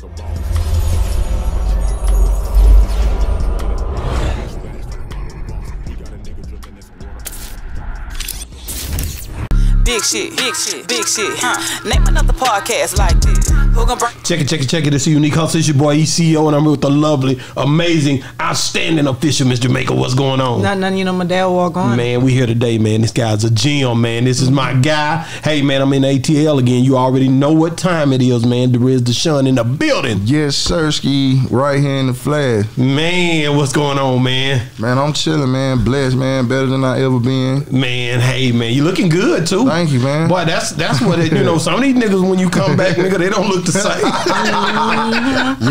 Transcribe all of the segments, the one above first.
The ball. Big shit, big shit, big shit. Huh. Name another podcast like this. Who gonna bring? Check it, check it, check it. It's a unique hustle. It's your boy ECO, and I'm here with the lovely, amazing, outstanding official Miss Jamaica. What's going on? Nothing, nothing, you know, my dad walk on. Man, we here today, man. This guy's a gem, man. This is my guy. Hey, man, I'm in ATL again. You already know what time it is, man. There is Deshaun in the building. Yes, Sirski, right here in the flag. Man, what's going on, man? Man, I'm chilling, man. Blessed, man. Better than I ever been. Man, hey, man, you looking good too. Thank you, man. Boy, that's that's what it, you know. Some of these niggas, when you come back, nigga, they don't look the same.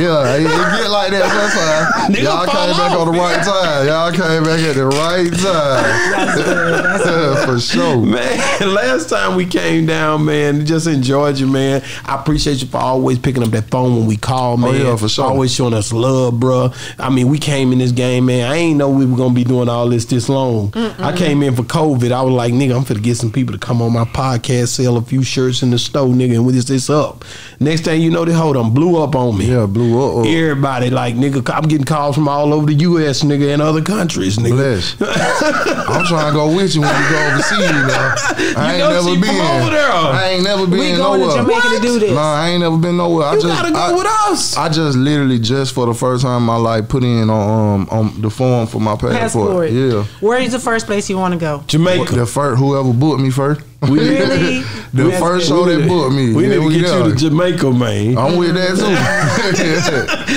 yeah, it, it get like that sometimes. Nigga Y'all came back off, on the right man. time. Y'all came back at the right time. For sure. Man, last time we came down, man, just enjoyed you, man. I appreciate you for always picking up that phone when we call, oh, man. Oh, yeah, for sure. Always showing us love, bro. I mean, we came in this game, man. I ain't know we were gonna be doing all this this long. I came in for COVID. I was like, nigga, I'm gonna get some people to come on my podcast, sell a few shirts in the store, nigga, and with this this up. Next thing you know, they hold on, blew up on me. Yeah, blew up. Everybody like nigga, I'm getting calls from all over the U.S. nigga and other countries, nigga. Bless. I'm trying to go with you when you go overseas, now. I ain't go never been. from over there. I ain't never been we going nowhere. to Jamaica to do this. Nah, I ain't never been nowhere. I You just gotta go I, with us. I just literally just for the first time in my life put in on um on the form for my passport. Passport. Yeah. Where is the first place you want to go? Jamaica. The first whoever booked me first. We Really? The That's first good. show that booked me. We Yeah, need to get there. you to Jamaica, man. I'm with that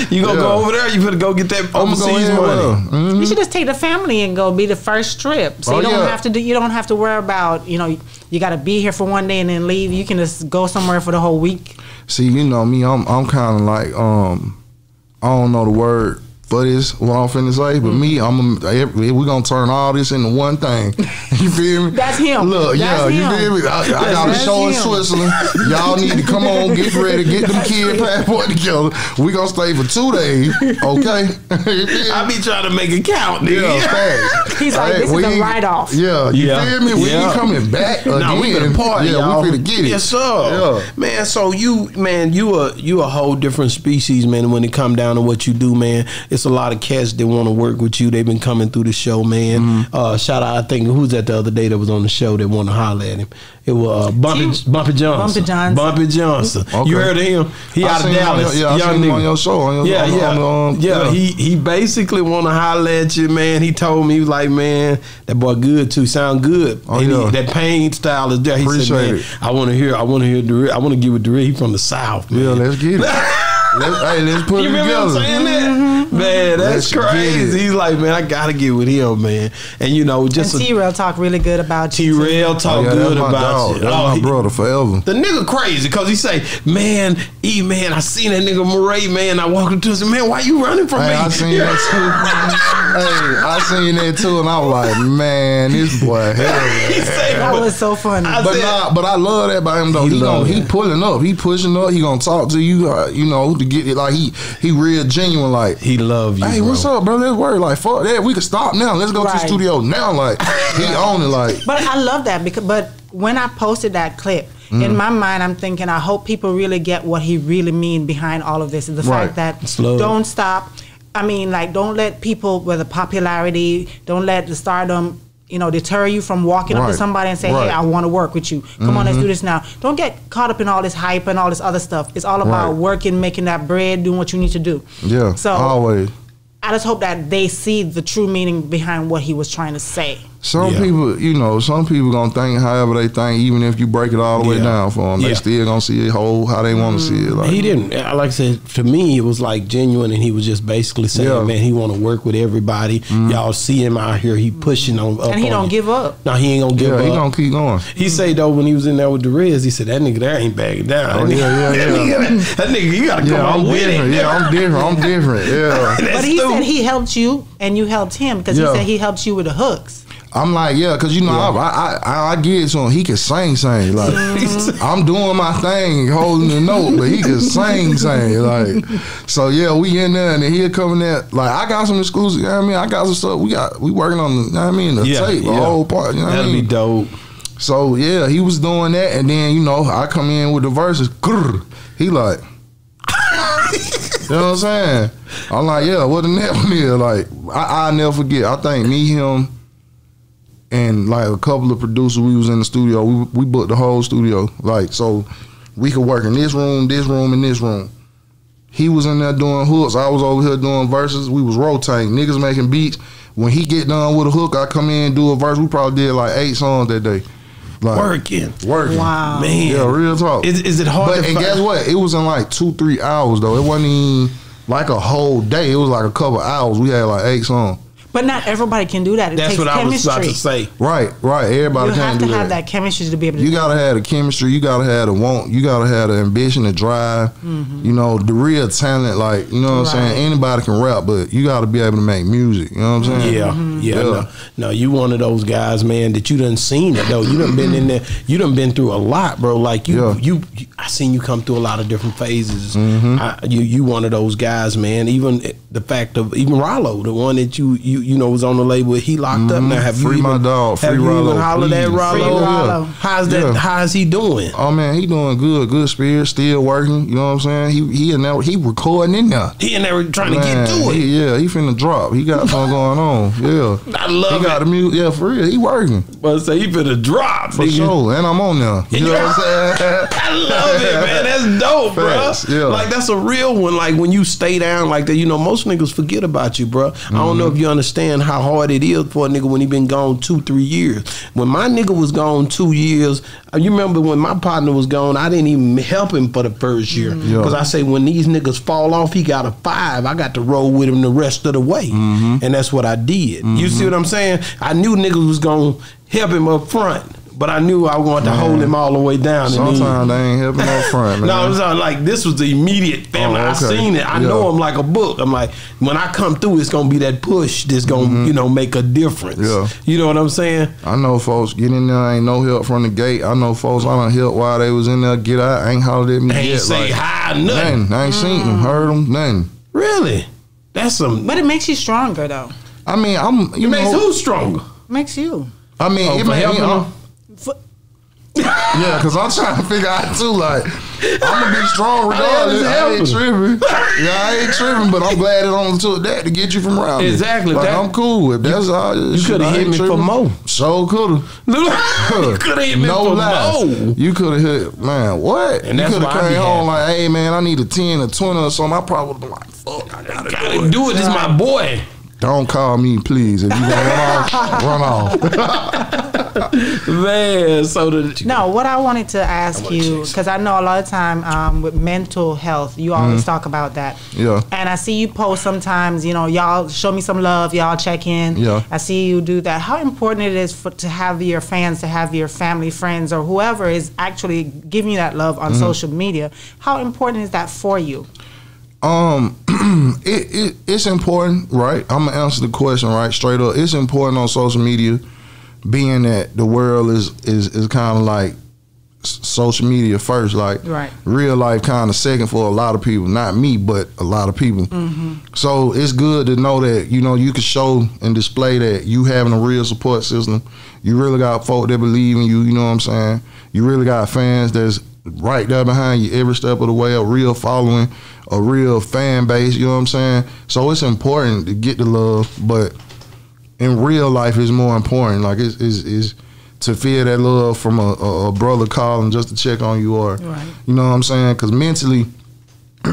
too. you gonna go over there? You better go get that I'm gonna go in money. well. Mhm. You should just take the family and go be the first trip. So Oh, you don't yeah. have to do. You don't have to worry about. You know, you got to be here for one day and then leave. You can just go somewhere for the whole week. See, you know me, I'm I'm kind of like um, I don't know the word for this what I'm finna say, but me, I'm a, we gonna turn all this into one thing. You feel me? That's him. Look, That's yeah, you him. feel me? I, I got a That's show in him. Switzerland. Y'all need to come on, get ready, get them kid passport together. We gonna stay for two days, okay? I be trying to make it count, nigga. Yeah, facts. He's like, this is we a ain't- write-off. Yeah, you Yeah. feel me? We Yeah. ain't coming back again. Nah, we finna party, Yeah, y'all. we finna get it. Yes, sir. Yeah. Man, so you, man, you a you a whole different species, man. When it come down to what you do, man, it's a lot of cats that want to work with you. They've been coming through the show, man. Mm-hmm. Uh, shout out, I think who's that the other day that was on the show that want to holler at him. It was uh, Bumpy T- Bumpy Johnson. Bumpy Johnson. Bumpy Johnson. Okay. You heard of him? He I out of seen him on Dallas. your- yeah, I Young seen him nigga. on your show, on your- yeah, on- yeah, on the, um, yeah. yeah. He he basically want to holler at you, man. He told me he was like, man, that boy good too. Sound good. Oh, And he- that pain style is there. He Appreciate said, man, it. I want to hear. I want to hear. Durrell. I want to get with Durrell. He from the south. Man. Yeah, let's get it. let's, hey, let's put You it remember together. Him saying that? Man, that's Let's crazy. He's like, man, I gotta get with him, man. And you know, And just a T-Rell talk really good about you. too. T-Rell talk Oh, yeah, good that's my about dog. you. That's Oh, my brother forever. The nigga crazy because he say, man, E man, I seen that nigga Murray, man. I walked up to him, and said, man, why you running from Hey, me? I seen that too. hey, I seen that too, and I was like, man, this boy, hell. he say, That was so funny. I But said- nah, but I love that about him though. He He, gonna, he pulling up, he pushing up. He gonna talk to you, uh, you know, to get it. Like he he real genuine. Like, he love you. hey, bro. what's up, bro? Let's work. Like, fuck that. We can stop now. Let's go to the studio now. Like, he on it. Like, But I love that because but when I posted that clip, Mm. in my mind I'm thinking I hope people really get what he really mean behind all of this. Is the Right. fact that It's don't stop. I mean, like don't let people with the popularity, don't let the stardom, you know, deter you from walking up to somebody and say, Right. Mm-hmm. "Hey, I want to work with you. Come on, let's do this now." Don't get caught up in all this hype and all this other stuff. It's all about Right. working, making that bread, doing what you need to do. yeah, So always. I just hope that they see the true meaning behind what he was trying to say. Some Yeah. people, you know, some people gonna think however they think, even if you break it all the way Yeah. down for them, Yeah. they still gonna see it whole how they want to see it. Like, He didn't. uh, Like I said, to me, it was like genuine, and he was just basically saying, Yeah. "Man, he want to work with everybody. Y'all see him out here. He pushing on up And he on don't you. give up. No, he ain't gonna give yeah, up. he gonna keep going. He say though when he was in there with the Reds, he said that nigga there ain't backing down. Oh, that, nigga, yeah, yeah, that, nigga, that nigga, you gotta come Yeah, on I'm with different. it. Yeah, I'm different. I'm different. Yeah. But he stupid. said he helped you and you helped him because Yeah. he said he helped you with the hooks. I'm like, yeah, cause you know, I, I, I, I get it to him. He can sing, sing. Like, I'm doing my thing, holding the note, but he can sing, sing. Like, so yeah, we in there, and then he'll come in there. Like, I got some exclusive. You know what I mean, I got some stuff. We got, we working on the, you know what I mean, the Yeah, tape, the yeah. whole part. You know what I That'll be mean? dope. So yeah, he was doing that, and then you know, I come in with the verses. grrr. He like. You know what I'm saying? I'm like, yeah, what the next one is? Like, I, I never forget. I think me, him, and like a couple of producers, we was in the studio. We we booked the whole studio. Like, so we could work in this room, this room, and this room. He was in there doing hooks. I was over here doing verses. We was rotating. Niggas making beats. When he get done with a hook, I come in and do a verse. We probably did like eight songs that day. Like, Working. Working. Wow. Man. Yeah, real talk. Is, is it hard But to and guess what? It was in like two, three hours though. It wasn't even like a whole day. It was like a couple hours. We had like eight songs. But not everybody can do that. It That's takes what I was chemistry. about to say. Right, right. Everybody You can't have to do have that. that chemistry to be able to. You do gotta have the chemistry. You gotta have the want. You gotta have the ambition, the drive. You know, the real talent. Like you know what I'm saying. Anybody can rap, but you gotta be able to make music. You know what I'm saying? Yeah, Mm-hmm. yeah. Yeah. No, no, you one of those guys, man, that you done seen it though. You done been in there. You done been through a lot, bro. Like you, Yeah. you, you- I seen you come through a lot of different phases. Mm-hmm. I, you, you one of those guys, man. Even the fact of even Rollo, the one that you, you, you know, was on the label. He locked up now. Have Mm-hmm. Free you my even, dog. Have Free you Rollo, even hollered at. Rollo? Rollo. How's that? Yeah. How's he doing? Oh man, he doing good. Good spirit. Still working. You know what I'm saying? He he and he recording in there. He in there trying to get to it. he- yeah, he finna drop. He got something going on. Yeah. I love he got it. the music. Yeah, for real. He working. But say he finna drop, For nigga. sure. And I'm on there. You know what I'm saying? I love it, man. That's dope, Facts, bro. yeah. Like that's a real one. Like when you stay down like that, you know, most niggas forget about you, bro. I don't know if you understand how hard it is for a nigga when he been gone two, three years. When my nigga was gone two years, uh, you remember when my partner was gone, I didn't even help him for the first year mm-hmm. Yeah. because I say when these niggas fall off, he got a five. I got to roll with him the rest of the way, mm-hmm. and that's what I did. You mm-hmm. see what I'm saying? I knew niggas was gonna help him up front. But I knew I wanted to hold him all the way down. and then- Sometimes they ain't helping up front, man. no, I'm saying like this was the immediate family. Oh, I seen it. I Yeah. know him like a book. I'm like, when I come through, it's gonna be that push that's gonna, you know, make a difference. Mm-hmm. Yeah. You know what I'm saying? I know folks get in there, ain't no help from the gate. I know folks I don't help while they was in there, get out, ain't hollered at me Ain't yet. say like, hi, nothing. nothing. I ain't seen them, heard them, nothing. Really? That's some. But it makes you stronger, though. I mean, I'm, you It makes know, who stronger? makes you. I mean, Oh, it for made me, yeah, because I'm trying to figure out too, like, I'm gonna be strong regardless. it's I ain't tripping. Yeah, I ain't tripping, but I'm glad it only took that to get you from around. Exactly, Like, that- I'm cool with that's all. you coulda hit me for more. So could have. you could have hit me no for lie. more. You could have hit, man. What? And you could have I came home happy. like, hey man, I need a ten or twenty or something. I probably would have been like, fuck, I gotta do Gotta it. do it. This my boy. Don't call me, please. If you gonna run off, run off. Man, so the No, what I wanted to ask you because I know a lot of time um, with mental health, you always talk about that. Yeah. And I see you post sometimes. You know, y'all show me some love. Y'all check in. Yeah. I see you do that. How important it is for to have your fans, to have your family, friends, or whoever is actually giving you that love on social media. How important is that for you? Um, it, it it's important, right? I'm gonna answer the question right straight up. It's important on social media, being that the world is is is kind of like social media first, like Right. real life kind of second for a lot of people. Not me, but a lot of people. So it's good to know that you know you can show and display that you having a real support system. You really got folk that believe in you. You know what I'm saying? You really got fans that's right there behind you every step of the way. A real following, a real fan base. You know what I'm saying? So it's important to get the love, but in real life, it's more important. Like it's is is to feel that love from a, a, a brother calling just to check on you, or Right. you know what I'm saying? Because mentally,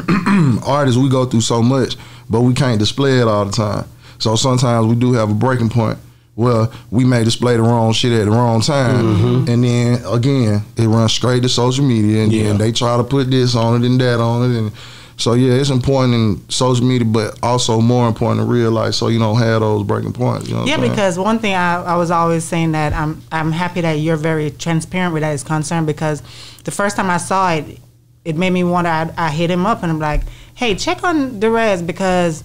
artists we go through so much, but we can't display it all the time. So sometimes we do have a breaking point. Well, we may display the wrong shit at the wrong time, mm-hmm. and then again, it runs straight to social media, and Yeah. then they try to put this on it and that on it, and so yeah, it's important in social media, but also more important in real life, so you don't have those breaking points. You know Yeah, because one thing I, I was always saying that I'm I'm happy that you're very transparent with that is concerned because the first time I saw it, it made me wonder. I, I hit him up and I'm like, hey, check on Derez because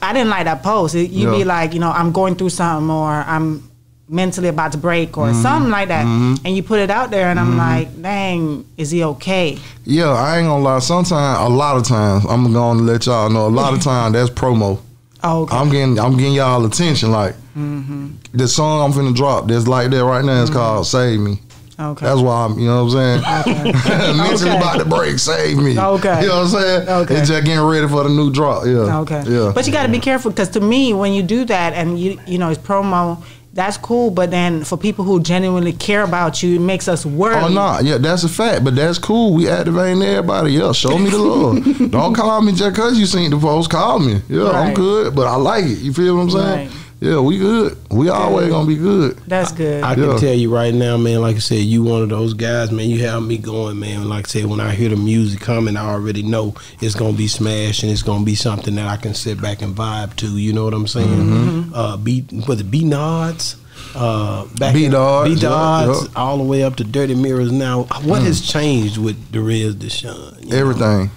I didn't like that post. It, you'd be like, you know, I'm going through something or I'm mentally about to break or Mm-hmm. something like that, and you put it out there, and I'm like, dang, is he okay? Yeah, I ain't gonna lie. Sometimes, a lot of times, I'm gonna let y'all know. A lot of times, that's promo. Oh, okay. I'm getting, I'm getting y'all attention. Like Mm-hmm. the song I'm finna drop, that's like that right now. It's called "Save Me." Okay. That's why I'm, you know what I'm saying? Mentally Okay. about to break, save me. Okay. You know what I'm saying? Okay. It's just getting ready for the new drop. Yeah. Okay. Yeah. But you got to be careful because to me, when you do that and you you know it's promo, that's cool. But then for people who genuinely care about you, it makes us worry. Oh no, yeah, that's a fact. But that's cool. We activating everybody. Yeah, show me the love. Don't call me just cause you seen the post. Call me. Yeah, I'm good. But I like it. You feel what I'm saying? Right. Yeah, we good. We always gonna be good. That's good. I Yeah. can tell you right now, man. Like I said, you one of those guys, man. You have me going, man. Like I said, when I hear the music coming, I already know it's gonna be smash and it's gonna be something that I can sit back and vibe to. You know what I'm saying? Mm-hmm. Uh, beat was it B Nods? Uh, back B in- Nods, B yeah, Nods, yeah. all the way up to Dirty Mirrors. Now, what has changed with Derez Deshaun? You know?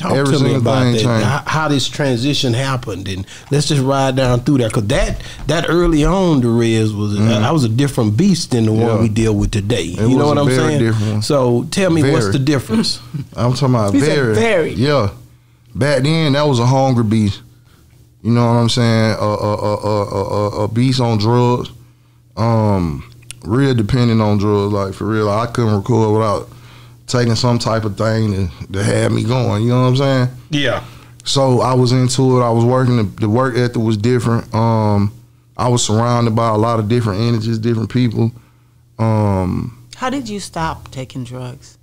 Everything. Talk Every to me about that. How, how this transition happened, and let's just ride down through that. Cause that that early on, the Rez was I was a different beast than the. Yeah. one we deal with today. you know what a I'm very saying? different. So tell me, what's the difference? I'm talking about He said very, very. Yeah. Back then, that was a hungry beast. You know what I'm saying? A a a a a, a, a beast on drugs. Um, real dependent on drugs. Like for real, I couldn't record without taking some type of thing to, to have me going. You know what I'm saying? yeah, So I was into it. I was working. The, the work ethic was different. Um, I was surrounded by a lot of different energies, different people. Um, How did you stop taking drugs?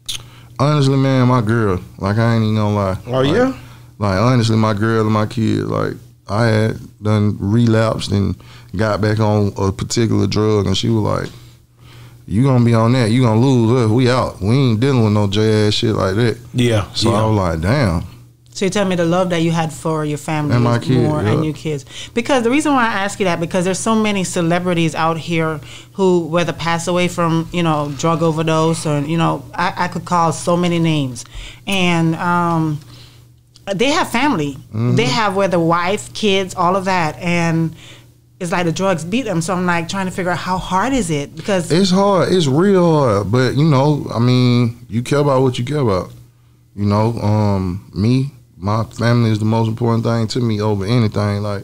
honestly, man, my girl. Like I ain't even gonna lie. Oh Like, yeah, Like honestly, my girl and my kids, like I had done relapsed and got back on a particular drug, and she was like, "You gonna be on that? You gonna lose us? We out. We ain't dealing with no J ass shit like that." yeah. So yeah. I was like, "Damn." So you tell me the love that you had for your family And my kids, more yeah. and your kids. Because the reason why I ask you that because there's so many celebrities out here who whether pass away from you know drug overdose or you know I, I could call so many names, and um, they have family. Mm-hmm. They have whether wife, kids, all of that, and it's like the drugs beat them. So I'm like trying to figure out how hard is it because It's hard. It's real hard. But you know, I mean, you care about what you care about. You know, um, me, my family is the most important thing to me over anything. Like,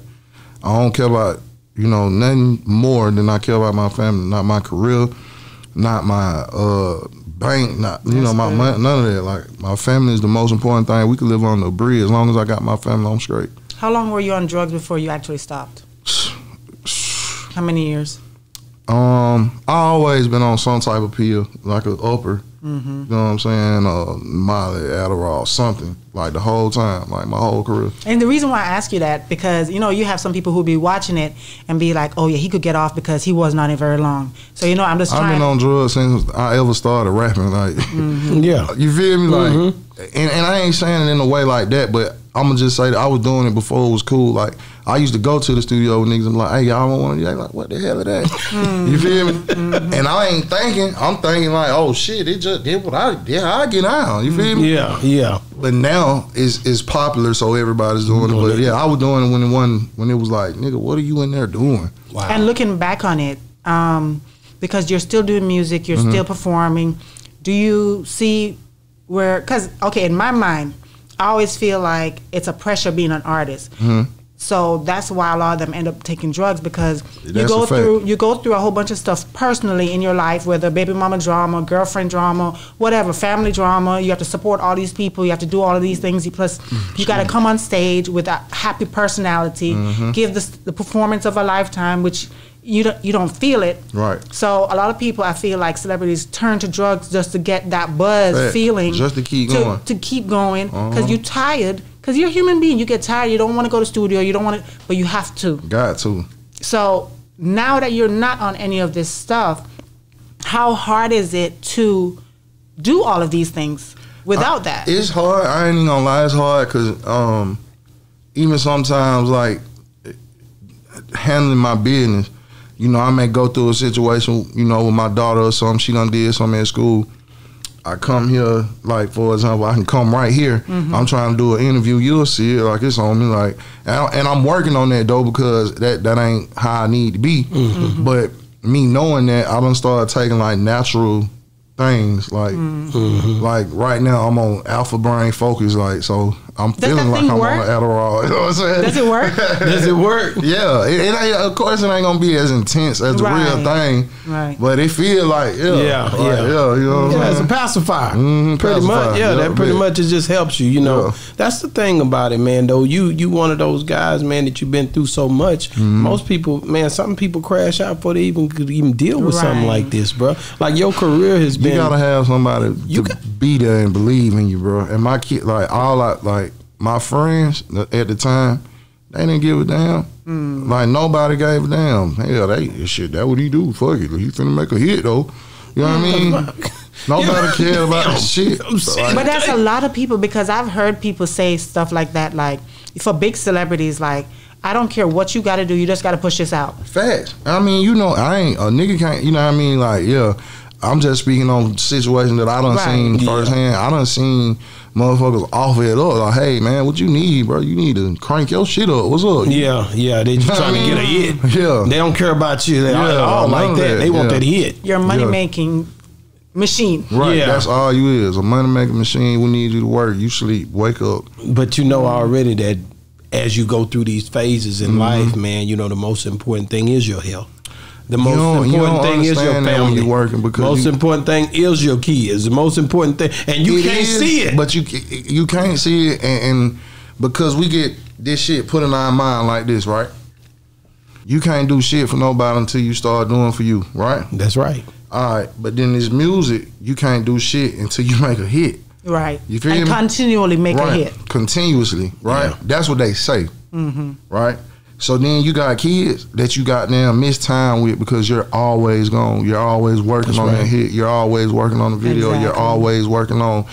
I don't care about you know nothing more than I care about my family. Not my career, not my uh bank, not you know my good. money, none of that. Like, my family is the most important thing. We could live on the bridge as long as I got my family. I'm straight. how long were you on drugs before you actually stopped? How many years? Um, I always been on some type of pill, like an upper. Mm-hmm. You know what I'm saying? Uh, Molly, Adderall, something like the whole time, like my whole career. And the reason why I ask you that because you know you have some people who be watching it and be like, "Oh yeah, he could get off because he wasn't on it very long." So you know, I'm just I've been on drugs since I ever started rapping. Like, yeah. you feel me? Like, Mm-hmm. and, and I ain't saying it in a way like that, but I'm gonna just say that I was doing it before it was cool. Like, I used to go to the studio with niggas and be like, "Hey, y'all want to?" Like, what the hell is that? Mm-hmm. You feel me? And I ain't thinking. I'm thinking like, "Oh shit, it just did what I yeah I get out." You feel me? Yeah, yeah. But now it's it's popular, so everybody's doing it. But yeah, I was doing it when it one when it was like, nigga, what are you in there doing? Wow. and looking back on it, um, because you're still doing music, you're Mm-hmm. still performing. Do you see where? Because okay, in my mind, I always feel like it's a pressure being an artist. Mm-hmm. So that's why a lot of them end up taking drugs because you go through you go through a whole bunch of stuff personally in your life, whether baby mama drama, girlfriend drama, whatever, family drama. You have to support all these people. You have to do all of these things. You plus you got to come on stage with a happy personality, Mm-hmm. give the, the performance of a lifetime, which you don't you don't feel it. Right. So a lot of people, I feel like celebrities turn to drugs just to get that buzz feeling, Just to keep going. to keep going, because Uh-huh. you're tired. Because you're a human being, you get tired. You don't want to go to studio. You don't want to, but you have to. Got to. So now that you're not on any of this stuff, how hard is it to do all of these things without that? It's hard. I ain't even gonna lie. It's hard because um, even sometimes like handling my business. You know, I may go through a situation. You know, with my daughter or something. She done did something at school. I come here, like for example, I can come right here. Mm-hmm. I'm trying to do an interview. You'll see it, like it's on me, like, and, I, I'm working on that though because that that ain't how I need to be. Mm-hmm. But me knowing that, I done start taking like natural things, like, mm-hmm. like right now I'm on alpha brain focus, like, so I'm Does feeling like thing I'm work? on an Adderall. You know what I'm saying? Does it work? Does it work? Yeah, it, it ain't. Of course, it ain't gonna be as intense as the real thing. Right. But it feel like yeah, Yeah, like, yeah. yeah. You know what Yeah, it's a saying? pacifier. Mhm, pretty pacifier. much. Yeah, Yeah, that pretty yeah. much it just helps you. You know, Yeah. that's the thing about it, man. Though you you one of those guys, man, that you've been through so much. Mm-hmm. Most people, man, some people crash out before they even could even deal with something like this, bro. Like your career has You been. gotta have somebody You to got- be there and believe in you, bro. And my kid, like all I like, my friends at the time, they didn't give a damn. Mm. Like nobody gave a damn. Hell, they shit. That what he do? Fuck it. He finna make a hit though. You know what I mean? Nobody cared about that shit. I'm saying- But that's a lot of people because I've heard people say stuff like that. Like for big celebrities, like I don't care what you got to do, you just got to push this out. Facts. I mean, you know, I ain't a nigga can't. You know what I mean? Like, yeah, I'm just speaking on situations that I done Right. seen Yeah. firsthand. I don't seen motherfuckers offer it up. Like, hey man, what you need, bro? You need to crank your shit up. What's up? Yeah, yeah, they just trying to get a hit. Yeah. they don't care about you. They Yeah, all like that. that, They want that hit. Your money making machine. Right. Yeah. That's all you is. A money making machine. We need you to work. You sleep. Wake up. But you know already that as you go through these phases in Mm-hmm. life, man, you know the most important thing is your health. The most don't- you important don't thing is your understand when family. you're working because most you- important thing is your kids. The most important thing, and you can't is, see it. but you you can't see it, and, and because we get this shit put in our mind like this, right? You can't do shit for nobody until you start doing for you, right? That's right. All right, but then this music, you can't do shit until you make a hit, Right. You feel and me? continually make right? a hit. Continuously, right? Yeah. That's what they say, Mm-hmm. right? So then you got kids that you got now miss time with because you're always gone. You're always working That's on right. that hit. You're always working on the video. You're always working on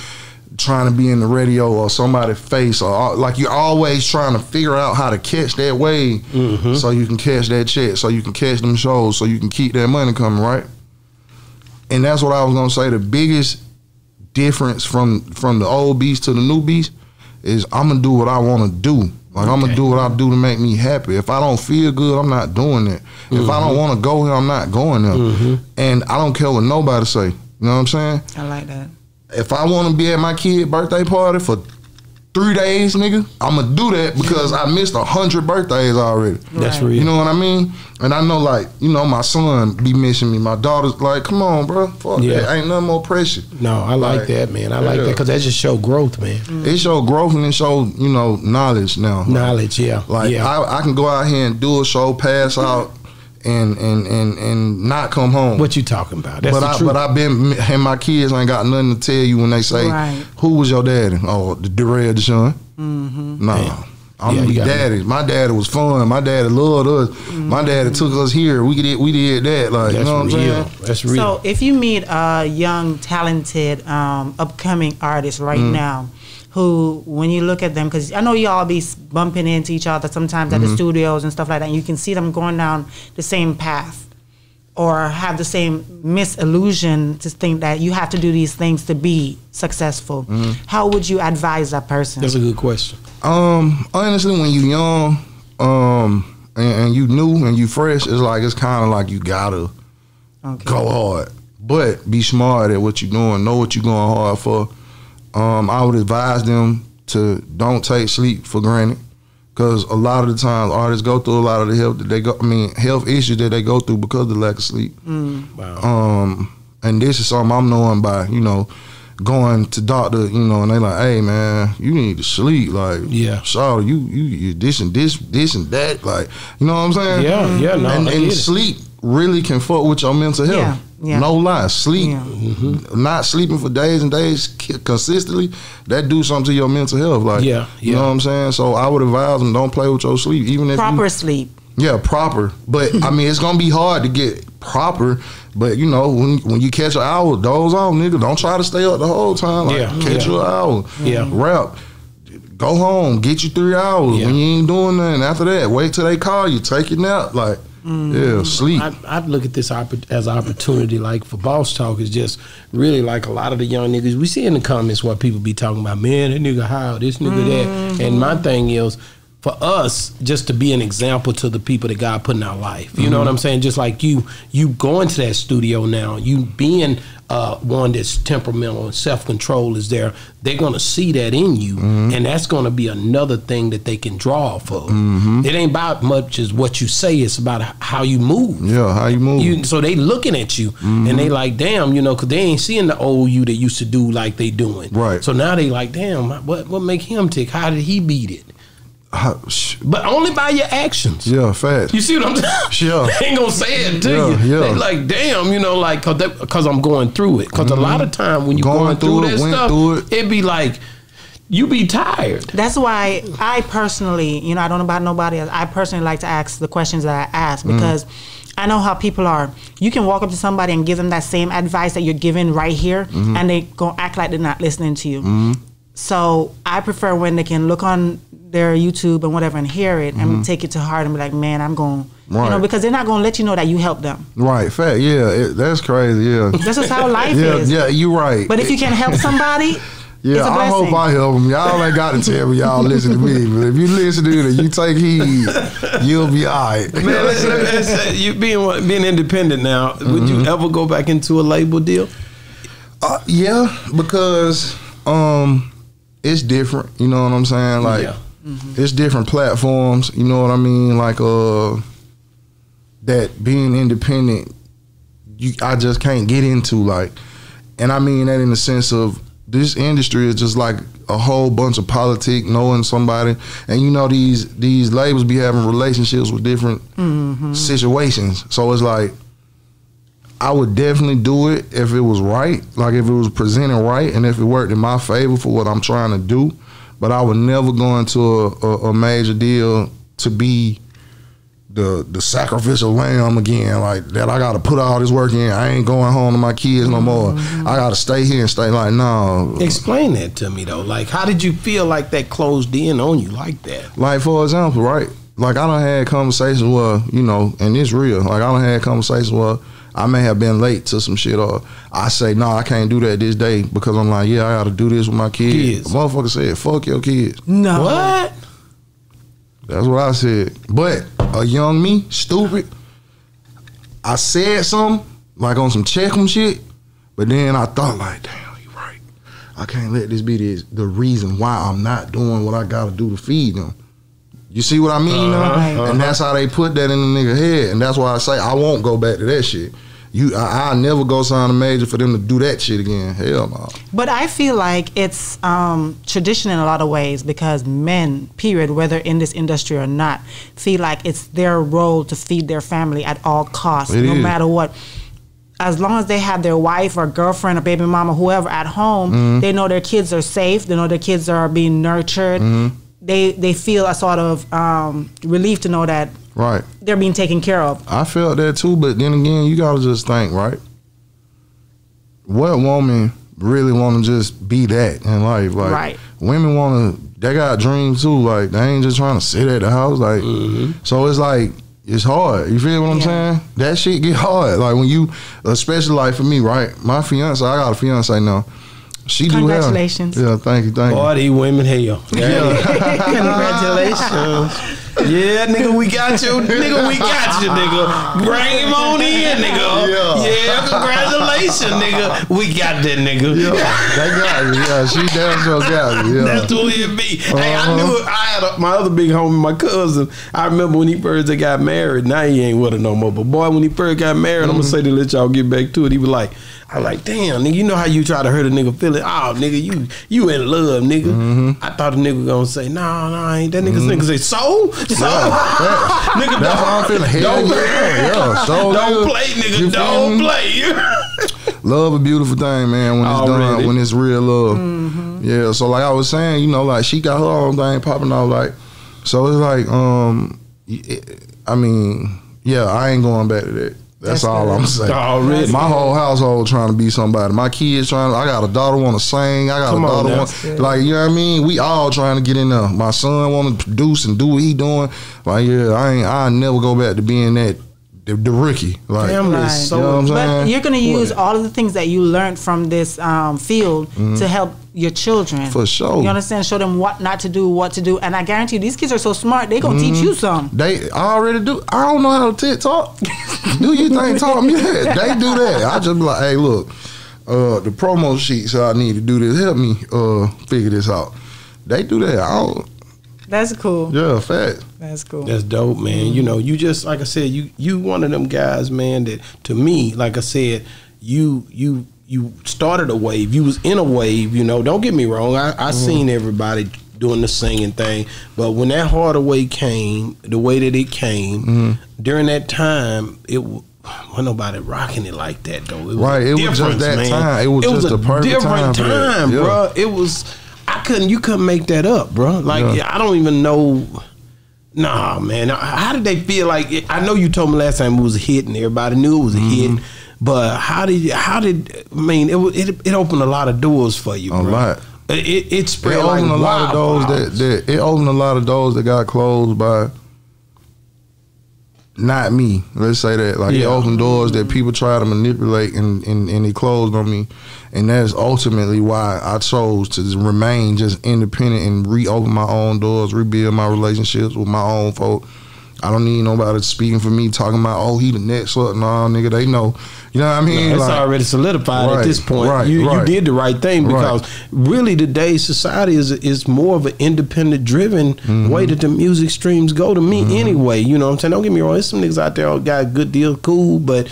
trying to be in the radio or somebody's face or like you're always trying to figure out how to catch that wave Mm-hmm. so you can catch that check, so you can catch them shows, so you can keep that money coming, right? And that's what I was gonna say. The biggest difference from from the old beast to the new beast is I'm gonna do what I want to do. Like I'm gonna do what I do to make me happy. If I don't feel good, I'm not doing it. If I don't mm-hmm. want to go here, I'm not going there. Mm-hmm. And I don't care what nobody say. You know what I'm saying? I like that. If I want to be at my kid birthday party for three days, nigga, I'm gonna do that because I missed a hundred birthdays already. That's Right. real. You know what I mean? And I know, like, you know, my son be missing me. My daughter's like, come on, bro. Fuck Yeah. that. Ain't nothing more pressure. no, I like, Like, that, man. I like yeah. that because that just show growth, man. It show growth and it show, you know, knowledge now. Knowledge, yeah, Like, yeah. I, I can go out here and do a show, pass out, and and and and not come home. what you talking about? That's but the I, truth. but I've been, and my kids ain't got nothing to tell you when they say, Right. "Who was your daddy?" Oh, the Darrell Deshaun. Mm-hmm. No, Damn. I'm Yeah, yeah, you got daddy. My daddy was fun. My daddy loved us. My daddy took us here. We did, we did that. Like, That's you know what I'm real. saying? That's real. So if you meet a young, talented, um, upcoming artist right Mm. now, who, when you look at them, because I know you all be bumping into each other sometimes Mm-hmm. at the studios and stuff like that, and you can see them going down the same path or have the same misillusion to think that you have to do these things to be successful. Mm-hmm. How would you advise that person? That's a good question. Um, honestly, when you're young, um, and, and you new and you fresh, it's like it's kind of like you gotta Okay. go hard, but be smart at what you're doing. Know what you're going hard for. Um, I would advise them to don't take sleep for granted, because a lot of the times artists go through a lot of the health that they go. I mean, health issues that they go through because of the lack of sleep. Wow. Um, and this is something I'm knowing by you know going to doctor, you know, and they like, hey man, you need to sleep, like, Yeah. sorry, you you you this and this this and that, like, you know what I'm saying? Yeah, yeah, no, and, and sleep really can fuck with your mental health. Yeah, yeah. No lie, sleep, Yeah. Mm-hmm. not sleeping for days and days consistently, that do something to your mental health. Like, Yeah, you know what I'm saying. So I would advise them don't play with your sleep, even if you, Proper sleep. yeah, proper. But I mean, it's gonna be hard to get proper. But you know, when when you catch an hour, doze off, nigga. Don't try to stay up the whole time. Like, Yeah, catch yeah. you an hour. Yeah. rap. Go home, get you three hours. Yeah. When you ain't doing nothing after that, wait till they call you, take your nap. Like, Mm. yeah, sleep. I, I'd look at this oppor- as an opportunity, like for Boss Talk, is just really like a lot of the young niggas. We see in the comments what people be talking about, man, that nigga how, this nigga that. Mm-hmm. And my thing is, for us just to be an example to the people that God put in our life. You know mm-hmm. what I'm saying? Just like you, you going to that studio now, you being uh, one that's temperamental and self control is there. They're gonna see that in you, mm-hmm. and that's gonna be another thing that they can draw off of. Mm-hmm. It ain't about much as what you say; it's about how you move. Yeah, how you move? You, so they looking at you and they like, damn, you know, because they ain't seeing the old you that used to do like they doing. Right. So now they like, damn, what what make him tick? How did he beat it? How- sh- But only by your actions. yeah, fat. You see what I'm saying? Sure. They ain't gonna say it to Yeah, you. yeah. They like, damn, you know, like, cause, they- cause I'm going through it. because a lot of time when you Mm-hmm. going, Going through, through it, that went stuff, through it. it be like, you be tired. That's why I personally, you know, I don't know about nobody else. I personally like to ask the questions that I ask Mm. because I know how people are. You can walk up to somebody and give them that same advice that you're giving right here, Mm-hmm. and they gonna act like they're not listening to you. So I prefer when they can look on their YouTube and whatever and hear it and take it to heart and be like, man, I'm going, you know, Mm-hmm. Because they're not going to let you know that you helped them. Right, Fact. Yeah, it, that's crazy. Yeah. That's just how life yeah, is. yeah, You're right. But if you can help somebody, yeah, it's a I hope I help them. Y'all ain't got to tell me y'all listen to me, but if you listen to it and you take heed, you'll be all right. Man, listen, let me say, you being being independent now, would you Mm-hmm. ever go back into a label deal? Uh, yeah, because um, it's different. You know what I'm saying? Like, Yeah. It's different platforms. You know what I mean? Like, uh, that being independent, you I just can't get into. Like, and I mean that in the sense of this industry is just like a whole bunch of politic, knowing somebody, and you know these these labels be having relationships with different situations. So it's like. I would definitely do it if it was right, like if it was presented right, and if it worked in my favor for what I'm trying to do. But I would never go into a, a, a major deal to be the the sacrificial lamb again, like that. I got to put all this work in. I ain't going home to my kids no more. Mm-hmm. I got to stay here and stay like no. Explain that to me though. Like, how did you feel like that closed in on you like that? Like for example, right? Like I don't had conversations where you know, and it's real. Like I don't had conversations where I may have been late to some shit, or I say no, I can't do that this day because I'm like, yeah, I got to do this with my kids. Kids. The motherfucker said, "Fuck your kids." no. What? That's what I said. But a young me, stupid. I said something like on some check 'em shit, but then I thought like, damn, you right. I can't let this be the, the reason why I'm not doing what I gotta do to feed them. You see what I mean? now? Uh-huh. And that's how they put that in the nigga head, and that's why I say I won't go back to that shit. You, I, I'll never go sign a major for them to do that shit again. Hell no. But I feel like it's um, tradition in a lot of ways because men, period, whether in this industry or not, feel like it's their role to feed their family at all costs, It no is. matter what. As long as they have their wife or girlfriend or baby mama, whoever at home, Mm-hmm. they know their kids are safe. They know their kids are being nurtured. Mm-hmm. They they feel a sort of um, relief to know that Right. they're being taken care of. I felt that too, but then again, you gotta just think, right? What woman really want to just be that in life? Like, Right. women want to. They got dreams too. Like, they ain't just trying to sit at the house. Like, mm-hmm. so it's like it's hard. You feel what I'm Yeah. saying? That shit get hard. Like when you, especially like for me, right? My fiance, I got a fiance now. She do hair. Congratulations. Yeah, thank you, thank you. Boy, these women hell. Congratulations. Yeah, nigga, we got you. Nigga, we got you, nigga. Bring him on in, nigga. Yeah. Yeah, congratulations, nigga. We got that nigga. Yeah, they got you. Yeah, she damn sure got you. Yeah. That's who it be. Hey, I Uh-huh. knew it. I had a, my other big homie, my cousin. I remember when he first got married. Now he ain't with her no more. But boy, when he first got married, I'm gonna Mm-hmm. say to let y'all get back to it. He was like, I was like, damn, nigga, you know how you try to hurt a nigga feeling? Oh, nigga, you you in love, nigga. Mm-hmm. I thought the nigga gonna say, no, no, ain't that nigga. Nigga say, so, so, Yeah, nigga, That's how I'm feeling. Hell don't, yeah, yeah. So don't nigga, play, nigga, don't play. Love a beautiful thing, man. When it's Already. done, when it's real love. Yeah. So like I was saying, you know, like she got her own thing popping off. Like, so it's like, um, I mean, yeah, I ain't going back to that. That's, That's all good. I'm saying. Already. My whole household trying to be somebody. My kids trying. To, I got a daughter want to sing. I got Come a on daughter now. want like you know what I mean. We all trying to get in there. My son want to produce and do what he doing. Like yeah, I ain't. I never go back to being that the, the rookie. Like Family Right. so You know what I'm saying? But you're going to use important. all of the things that you learned from this um, field Mm-hmm. to help your children. For sure. You understand? Show them what not to do, what to do. And I guarantee you, these kids are so smart, they gonna teach Mm-hmm. you some. They already do. I don't know how to talk. do you think taught me that? They do that. I just be like, hey, look, uh, the promo sheet so I need to do this. Help me uh figure this out. They do that. I don't. That's cool. Yeah, fact. That's cool. That's dope, man. You know, you just like I said, you you one of them guys, man. That to me, like I said, you you you started a wave. You was in a wave. You know, don't get me wrong. I I seen everybody doing the singing thing, but when that harder way came, the way that it came during that time, it. Wasn't nobody rocking it like that though. It was Right, it was just that man. time. It was just a perfect different time time, Yeah. bro. It was. I couldn't. You couldn't make that up, bro. Like Yeah. I don't even know. Nah, man. How did they feel like? I know you told me last time it was a hit and everybody knew it was a Mm-hmm. hit, but how did? you- How did? I mean, it it, it opened a lot of doors for you. A bro. lot. It, it, it It spread like opened a lot of doors that, that it opened a lot of doors that got closed by not me. Let's say that. Like it opened doors that people try to manipulate and, and, and it closed on me. And that's ultimately why I chose to remain just independent and reopen my own doors, rebuild my relationships with my own folk. I don't need nobody speaking for me, talking about, oh, he the next up. Nah, nigga, they know. You know what I mean? it's Like, already solidified Right, at this point. right, you, you did the right thing because really today's society is is more of an independent driven Mm-hmm. way that the music streams go to me anyway. You know what I'm saying? Don't get me wrong, there's some niggas out there got a good deal, cool, but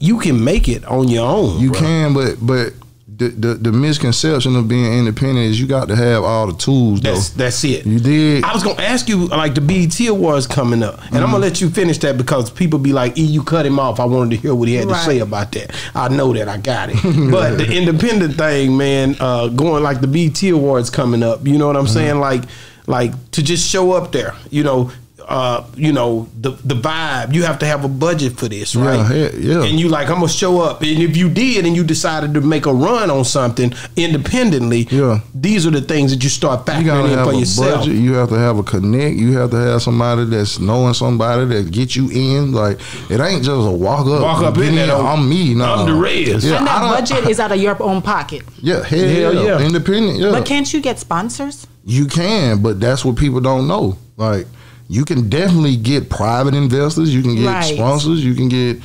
you can make it on your own. You bro. can, but but the, the the misconception of being independent is you got to have all the tools though. That's that's it. you did. I was gonna ask you like the BET Awards coming up, and Mm-hmm. I'm gonna let you finish that because people be like, "E, you cut him off." I wanted to hear what he had to say about that. I know that I got it, but the independent thing, man, uh, going like the BET Awards coming up. You know what I'm Mm-hmm. saying? Like, like to just show up there. You know. Uh, you know the the vibe. You have to have a budget for this, right? Yeah, yeah, yeah. And you like, I'm gonna show up. And if you did, and you decided to make a run on something independently, Yeah. these are the things that you start you factoring gotta in have for a yourself. budget. You have to have a connect. You have to have somebody that's knowing somebody that get you in. Like it ain't just a walk up. Walk up in there. I'm me. No, I'm the Rez. Yeah, and that budget is out of your own pocket. Yeah, hell, Hell yeah. yeah. independent. Yeah, But can't you get sponsors? you can, but that's what people don't know. Like you can definitely get private investors. You can get Right. sponsors. You can get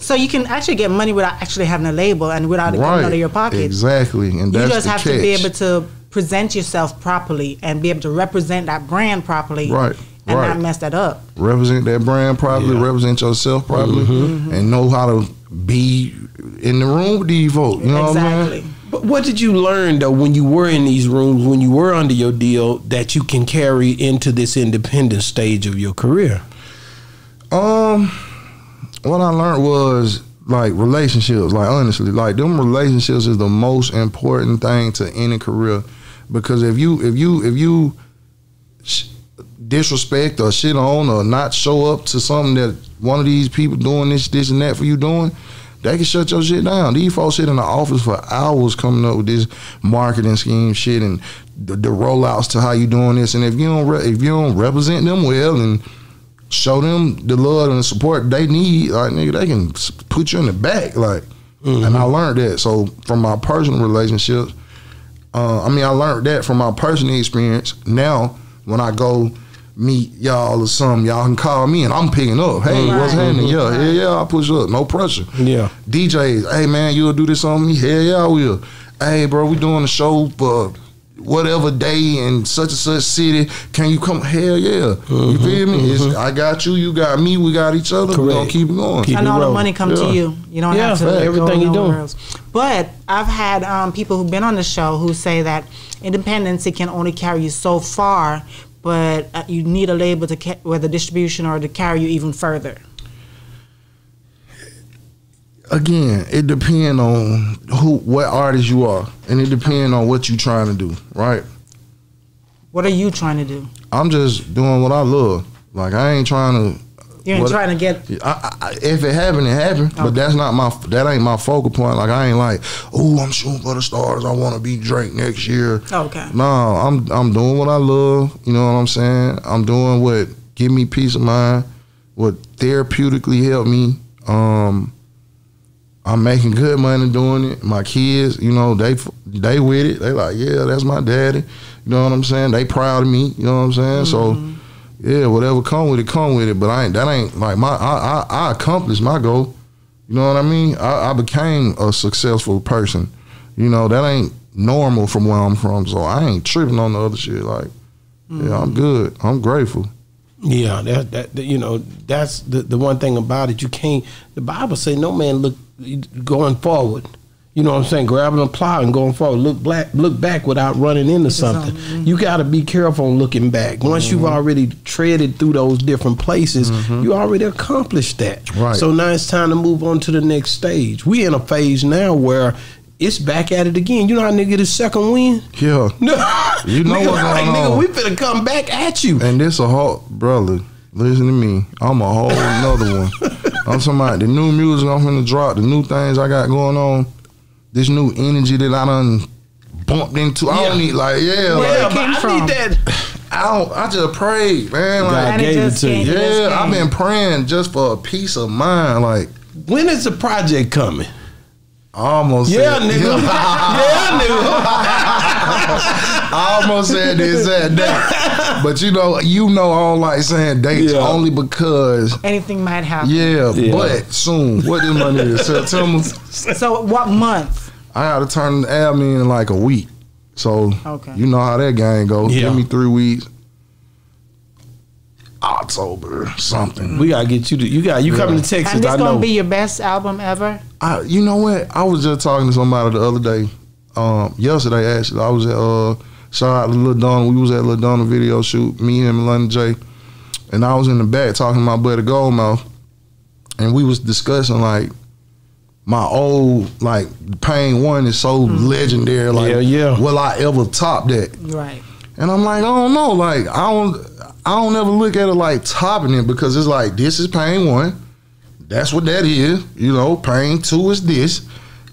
So you can actually get money without actually having a label and without it coming right out of your pocket. Exactly, and You that's just the have catch. to be able to present yourself properly and be able to represent that brand properly. Right, And right. not mess that up. represent that brand properly, Yeah. represent yourself properly, Mm-hmm. and know how to be in the room with these folks. You know what I exactly. mean? But what did you learn though when you were in these rooms, when you were under your deal, that you can carry into this independent stage of your career? Um, what I learned was like relationships. Like honestly, like them relationships is the most important thing to any career, because if you if you if you disrespect or shit on or not show up to something that one of these people doing this this and that for you doing. They can shut your shit down. These folks sit in the office for hours coming up with this marketing scheme shit and the, the rollouts to how you doing this. And if you don't re- if you don't represent them well and show them the love and the support they need, like nigga, they can put you in the back. Like, and I learned that. So from my personal relationships, uh, I mean, I learned that from my personal experience. Now, when I go meet y'all or something, y'all can call me and I'm picking up. Hey, what's happening? Mm-hmm. Yeah, yeah, yeah. I push up, no pressure. Yeah. DJs, hey man, you'll do this on me? Hell yeah, I will. Hey, bro, we doing a show for whatever day in such and such city. Can you come? Hell yeah. You mm-hmm. feel me? It's, mm-hmm. I got you, you got me, we got each other. We're gonna keep it going. Keep and it all the money come Yeah. to you. You don't Yeah, have to fact. go Everything you nowhere doing. else. But I've had um, people who've been on the show who say that independence it can only carry you so far, but uh, you need a label to ca- whether distribution or to carry you even further. Again, it depends on who, what artist you are, and it depends on what you're trying to do, right? What are you trying to do? I'm just doing what I love. Like I ain't trying to. You ain't what- trying to get I, I, if it happened, it happened. But that's not my. That ain't my focal point. Like I ain't like, oh, I'm shooting for the stars. I want to be Drake next year. okay. No, I'm I'm doing what I love. You know what I'm saying? I'm doing what give me peace of mind, what therapeutically help me. Um, I'm making good money doing it. My kids, you know, they they with it. They like, yeah, that's my daddy. You know what I'm saying? They proud of me. You know what I'm saying? So, yeah, whatever come with it, come with it. But I ain't that ain't like my I I, I accomplished my goal. You know what I mean? I, I became a successful person. You know that ain't normal from where I'm from. So I ain't tripping on the other shit. Like, yeah, I'm mm. good. I'm grateful. Yeah, that, that that, you know that's the the one thing about it. You can't. The Bible say no man look going forward. You know what I'm saying? Grabbing a plow and going forward. Look black, look back without running into something. Mm-hmm. You got to be careful on looking back. Once you've mm-hmm. already treaded through those different places, mm-hmm. you already accomplished that. Right. So now it's time to move on to the next stage. We in a phase now where it's back at it again. You know how nigga get his second win? Yeah. No, You know nigga, what's like, going nigga, on. we finna come back at you. And this a whole brother. Listen to me. I'm a whole another one. I'm talking about the new music I'm finna drop, the new things I got going on, this new energy that I done bumped into. I don't need like yeah, Yeah, like but came I from? need that. I don't. I just prayed, man. God Like And it gave it to you. came. It just yeah, I've came. been praying just for a peace of mind. Like When is the project coming? I almost Yeah, nigga. yeah, I almost said this at that, but you know, you know, I don't like saying dates Yeah. only because. Anything might happen. Yeah, Yeah. but soon. What this money is? September. So what month? I got to turn the admin in like a week. So Okay. you know how that game goes. Yeah. Give me three weeks. October something. We gotta get you to. You got you coming to Texas? And this I know. gonna be your best album ever? I, you know what? I was just talking to somebody the other day. Um, yesterday actually, I was at uh, shout out to Lil Donald. We was at Lil Donald video shoot. Me, him, and London Jae. And I was in the back talking to my buddy Goldmouth, and we was discussing like my old like Pain One is so legendary. Like, Yeah, yeah. will I ever top that? Right. And I'm like, I don't know. Like, I don't, I don't ever look at it like topping it because it's like this is pain one. That's what that is. You know, pain two is this.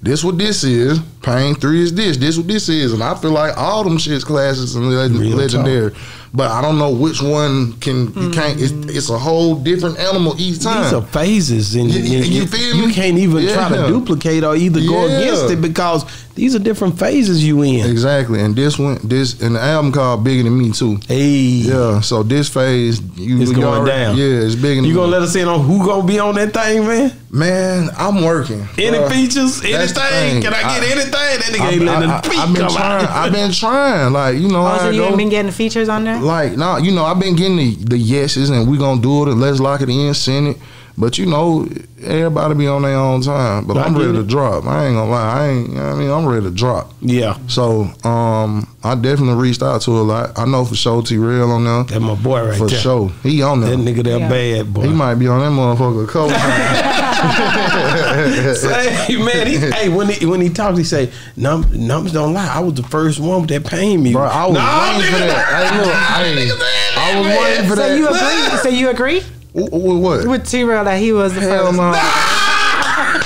This what this is. Pain three is this. This what this is. And I feel like all them shits classes and leg- Real legendary. But I don't know which one can you hmm. can't. It's, it's a whole different animal each time. These are phases, and You- you- you feel you me? can't even try to duplicate or either go Yeah. against it because these are different phases you in. exactly. And this one, this and the album called Bigger Than Me too. Hey, Yeah. So this phase, you It's going already- down. Yeah, it's bigger. Than you me. gonna let us in on who gonna be on that thing, man? Man, I'm working. Any Bruh, features, that's anything? Can I get I- anything? That nigga I, ain't letting I, the beat I, have been come trying. out. I've been trying. Like you know, Oh, so I you ain't been getting the features on there? like nah, you know, I've been getting the, the yeses, and we gonna do it, and let's lock it in, send it. But you know, everybody be on their own time. But I I'm ready it. to drop. I ain't gonna lie. I ain't. you know what I mean, I'm ready to drop. yeah, So um, I definitely reached out to a lot. I know for sure T-Rell on there. that's my boy right for there. For sure, he on there. That nigga that Yeah. bad boy. He might be on that motherfucker a couple times. Say, man, he, hey, when he when he talks, he say, Num- numbers don't lie. I was the first one that paid me. Bro, I was waiting for that. Hey, look, hey, I was waiting for So that. you agree? so you agree Wh- wh- What? with T-Rell that he was the Hell first? no.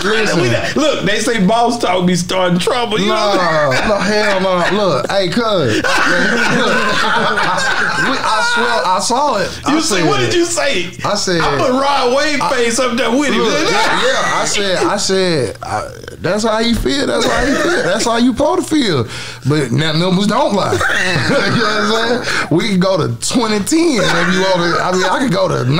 We- Listen. Look, they say boss talk be starting trouble. You No, know? no, hell no. Look, hey, cuz. We- I swear, I saw it. You I said- what did you say? I said- I put Rod Wave face up there with him. Look, yeah, yeah, I said, I said, I, that's how you feel. That's how you feel. That's how you supposed to feel. But now numbers don't lie. you know what I'm saying? We can go to 2010 if you want to. I mean, I could go to 1999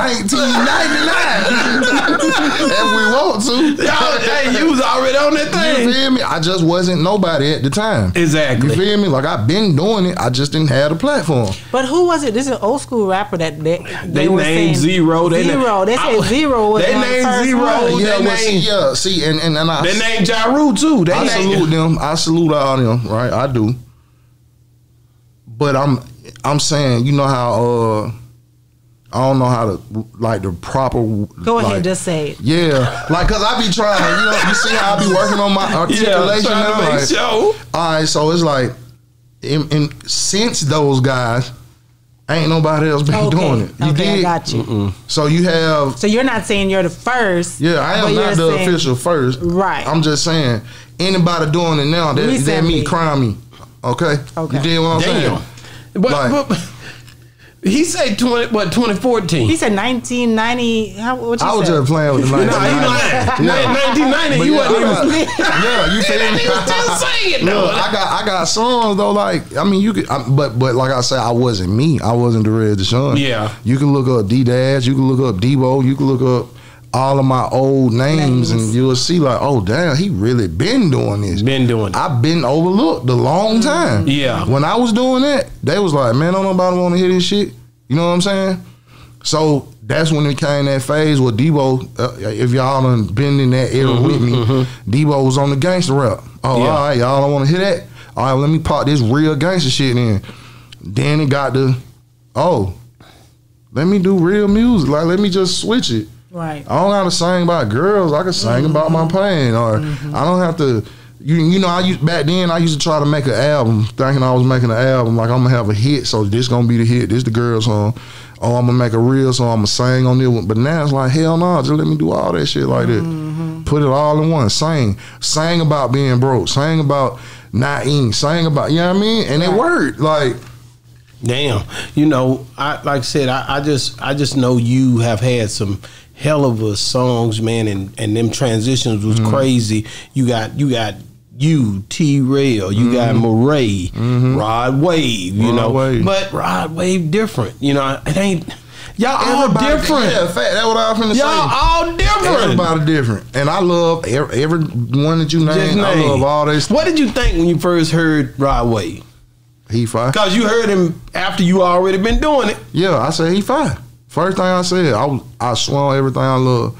if we want to. Y'all, hey, you was already on that thing. You feel me? I just wasn't nobody at the time. Exactly. You feel me? Like I've been doing it. I just didn't have the platform. But who was it? This is an old school rapper that they, they, They were named saying Z-Ro. They Z-Ro. They I- said Z-Ro was they one named first Z-Ro. ones. Yeah, they well, see, yeah, see, and and, and I, They named Ja Rule too. They I named- salute them. I salute all them. Right, I do. But I'm I'm saying, you know how uh I don't know how to like the proper. Go ahead, like, just say it. Yeah, like cause I be trying. You know, you see how I be working on my articulation trying now. to make like, sure. All right, so it's like, in, in since those guys, ain't nobody else been Okay, doing it. You okay, I did. got you. So you have. So you're not saying you're the first. Yeah, I am not the saying- official first. Right. I'm just saying, anybody doing it now, that, that me, crime me. Okay. Okay. You did what I'm Damn. saying? But, Like- but He said twenty what twenty fourteen. He said 1990. How, what you I was said? just playing with the No, he 1990. lying. Nineteen ninety. But He yeah, wasn't I even. got- yeah, you feel me? He was just saying though. Look, I got I got songs though. Like I mean, you could, I, but but like I said, I wasn't me. I wasn't the Red Deshaun. Yeah. you can look up D Dash. You can look up Debo. You can look up all of my old names, Names. and you'll see like, oh damn, he really been doing this. Been doing it. I've been overlooked a long time. Yeah. When I was doing that, they was like, man, don't nobody want to hear this shit. You know what I'm saying? So that's when it came that phase where Debo, uh, if y'all done been in that era with me, Debo was on the gangster rap. Oh, Mm-hmm, Yeah. all right, y'all don't want to hear that. All right, let me pop this real gangster shit in. Then it got the, oh, let me do real music. Like, let me just switch it. Right. I don't gotta sing about girls. I can sing about my mm-hmm. pain, or mm-hmm. I don't have to. You, you know, I used back then. I used to try to make an album, thinking I was making an album. Like I'm gonna have a hit, so this gonna be the hit. This the girl song. Oh, I'm gonna make a real song. I'm gonna sing on this one. But now it's like hell no. Just let me do all that shit like that. Mm-hmm. Put it all in one. Sing, sing about being broke. Sing about not eating. Sing about you know what I mean. And it Right. worked. Like Damn. You know, I like I said, I, I just I just know you have had some hell of a songs, man, and, and them transitions was mm-hmm. crazy. You got you got you, T-Rell, you got mm-hmm. Morray, mm-hmm. Rod Wave, you Rod know. Wave. But Rod Wave different. You know, it ain't y'all all different. Yeah, fact. That's what I was finna say. Y'all all different. Everybody different, and I love every, every one that you named. I love all this. What did you think when you first heard Rod Wave? He fine. Because you heard him after you already been doing it. Yeah, I said he fine. First thing I said, I was I swung everything I love.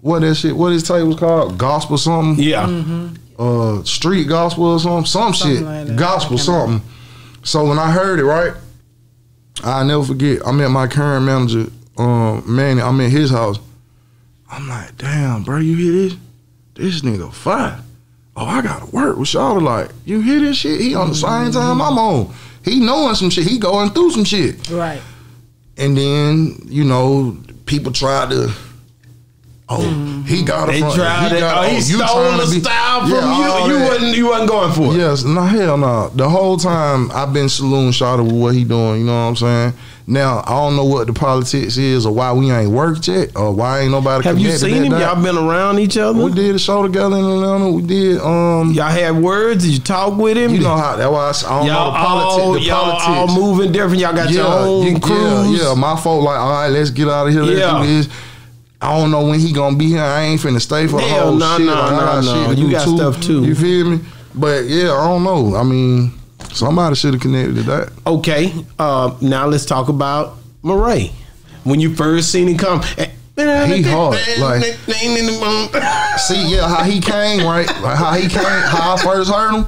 What that shit? What his tape was called? Gospel something? Yeah. Uh, street gospel or something? Some Something shit. like that. gospel I can't remember. something. So when I heard it, right, I never forget. I'm at my current manager, um, Manny. I'm in his house. I'm like, damn, bro, you hear this? This nigga fine. Oh, I gotta work with y'all. Like, you hear this shit? He on the same time I'm on. He knowing some shit. He going through some shit. Right. And then, you know, people tried to Oh, he got it They from tried he it. got- Oh, he you stole the be- style from Yeah, you. You that. wasn't you wasn't going for it. Yes, no hell no. The whole time I've been saloon shot with what he doing. You know what I'm saying? Now I don't know what the politics is or why we ain't worked yet or why ain't nobody. Have you seen him? Y'all been around each other? We did a show together in Atlanta. We did. Um, Y'all had words? Did you talk with him? you know how that was. I don't y'all know the politics. all, the y'all all politics. moving different. Y'all got your own yeah, crews. Yeah, yeah, my folk like, all right, let's get out of here. Let's Yeah. do this. I don't know when he gonna be here. I ain't finna stay for the Hell, whole nah, shit. nah, I nah, nah. shit You got stuff too. You feel me? But yeah, I don't know. I mean, somebody should have connected to that. Okay, uh, now let's talk about Morray. When you first seen him come, He hard, like- See, yeah, how he came, right? Like how he came, how I first heard him,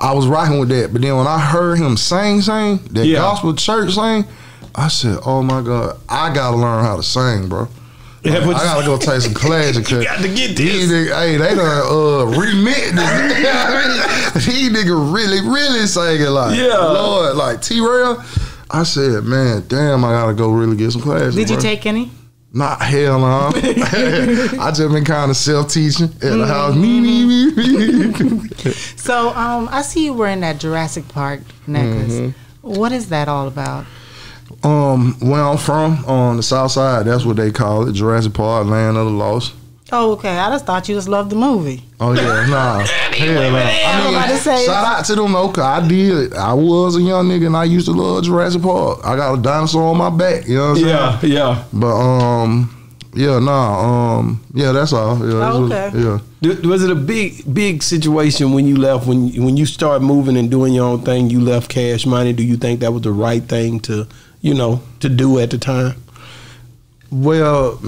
I was rocking with that. But then when I heard him sing, sing that Yeah. gospel church sing, I said, "Oh my god, I gotta learn how to sing, bro." Yeah, but- I gotta go take some classes. You 'cause got to get These this. niggas, hey, they done uh, remix this. These niggas really, really singing like, Yeah. Lord, like T-Rell. I said, man, damn, I gotta go really get some classes. Did you bro. take any? Not hell no. I just been kind of self teaching at the house. Me, me, me, me. So um, I see you wearing that Jurassic Park necklace. Mm-hmm. What is that all about? Um, where I'm from, on the south side, that's what they call it, Jurassic Park, Land of the Lost. Oh, okay. I just thought you just loved the movie. Oh yeah, nah, hell no. I'm about to say- shout out to them though, 'cause I did. I was a young nigga and I used to love Jurassic Park. I got a dinosaur on my back. You know what I'm Yeah, saying? yeah. Yeah. But um, yeah, nah, um, yeah, that's all. Yeah, Oh, what- okay. yeah. Th- Was it a big, big situation when you left? When when you started moving and doing your own thing, you left Cash Money. Do you think that was the right thing to, you know, to do at the time? Well,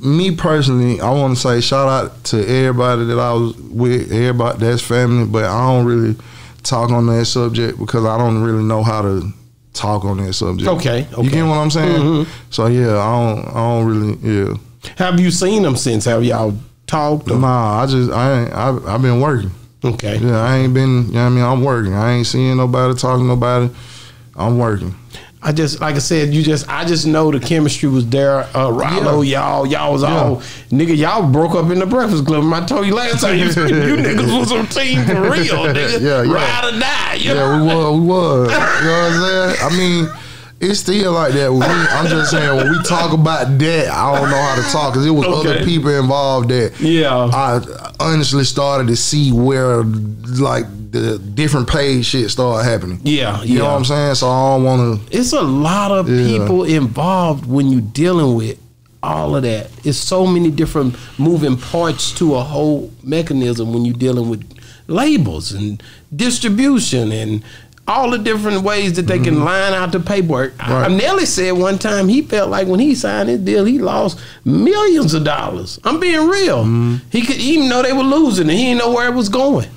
me personally, I want to say shout out to everybody that I was with, everybody that's family, but I don't really talk on that subject because I don't really know how to talk on that subject. Okay, You okay. get what I'm saying? Mhm. So yeah, I don't, I don't really, yeah. Have you seen them since? Have y'all talked? or- Nah, I just, I ain't, I, I've been working. Okay. Yeah, I ain't been, you know what I mean? I'm working. I ain't seeing nobody, talking to nobody. I'm working. I just like I said, you just I just know the chemistry was there. Uh Rollo, y'all, y'all was all nigga, y'all broke up in the breakfast club. I told you last time you, you niggas was on team for real, nigga. Yeah, yeah. Ride or die. You Yeah, we was, we was. You know what I'm saying? I mean, it's still like that. When we, I'm just saying when we talk about that, I don't know how to talk because it was Okay. other people involved that Yeah. I honestly started to see where like the different page shit started happening. Yeah, You know what I'm saying? So I don't want to. It's a lot of Yeah. people involved when you're dealing with all of that. It's so many different moving parts to a whole mechanism when you're dealing with labels and distribution and all the different ways that they can line out the paperwork. I- Mm-hmm. Right. Nelly said one time he felt like when he signed his deal, he lost millions of dollars. I'm being real. Mm-hmm. He could even know they were losing and he didn't know where it was going.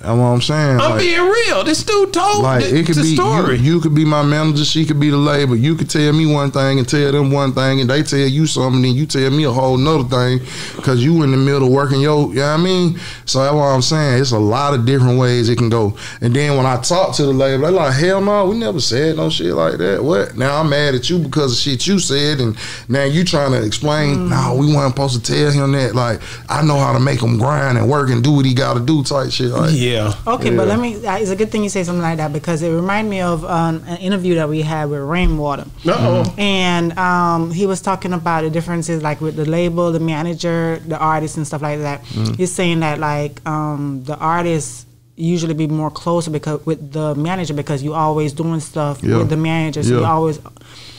That's what I'm saying. I'm like, being real. This dude told like the, it could the be story. You, you could be my manager, she could be the label. You could tell me one thing and tell them one thing, and they tell you something, and you tell me a whole nother thing because you in the middle of working your. You know what I mean? So that's what I'm saying. It's a lot of different ways it can go. And then when I talk to the label, they're like, hell no, we never said no shit like that. What? Now I'm mad at you because of shit you said, and now you trying to explain. Mm. No, we weren't supposed to tell him that. Like I know how to make him grind and work and do what he got to do. Type shit. Like, yeah. Okay, Yeah. but let me. uh, It's a good thing you say something like that because it reminded me of um, an interview that we had with Rainwater. Uh-oh. And um, he was talking about the differences, like with the label, the manager, the artist, and stuff like that. He's saying that like um, the artists usually be more closer because with the manager because you always doing stuff Yeah. with the manager. So you always.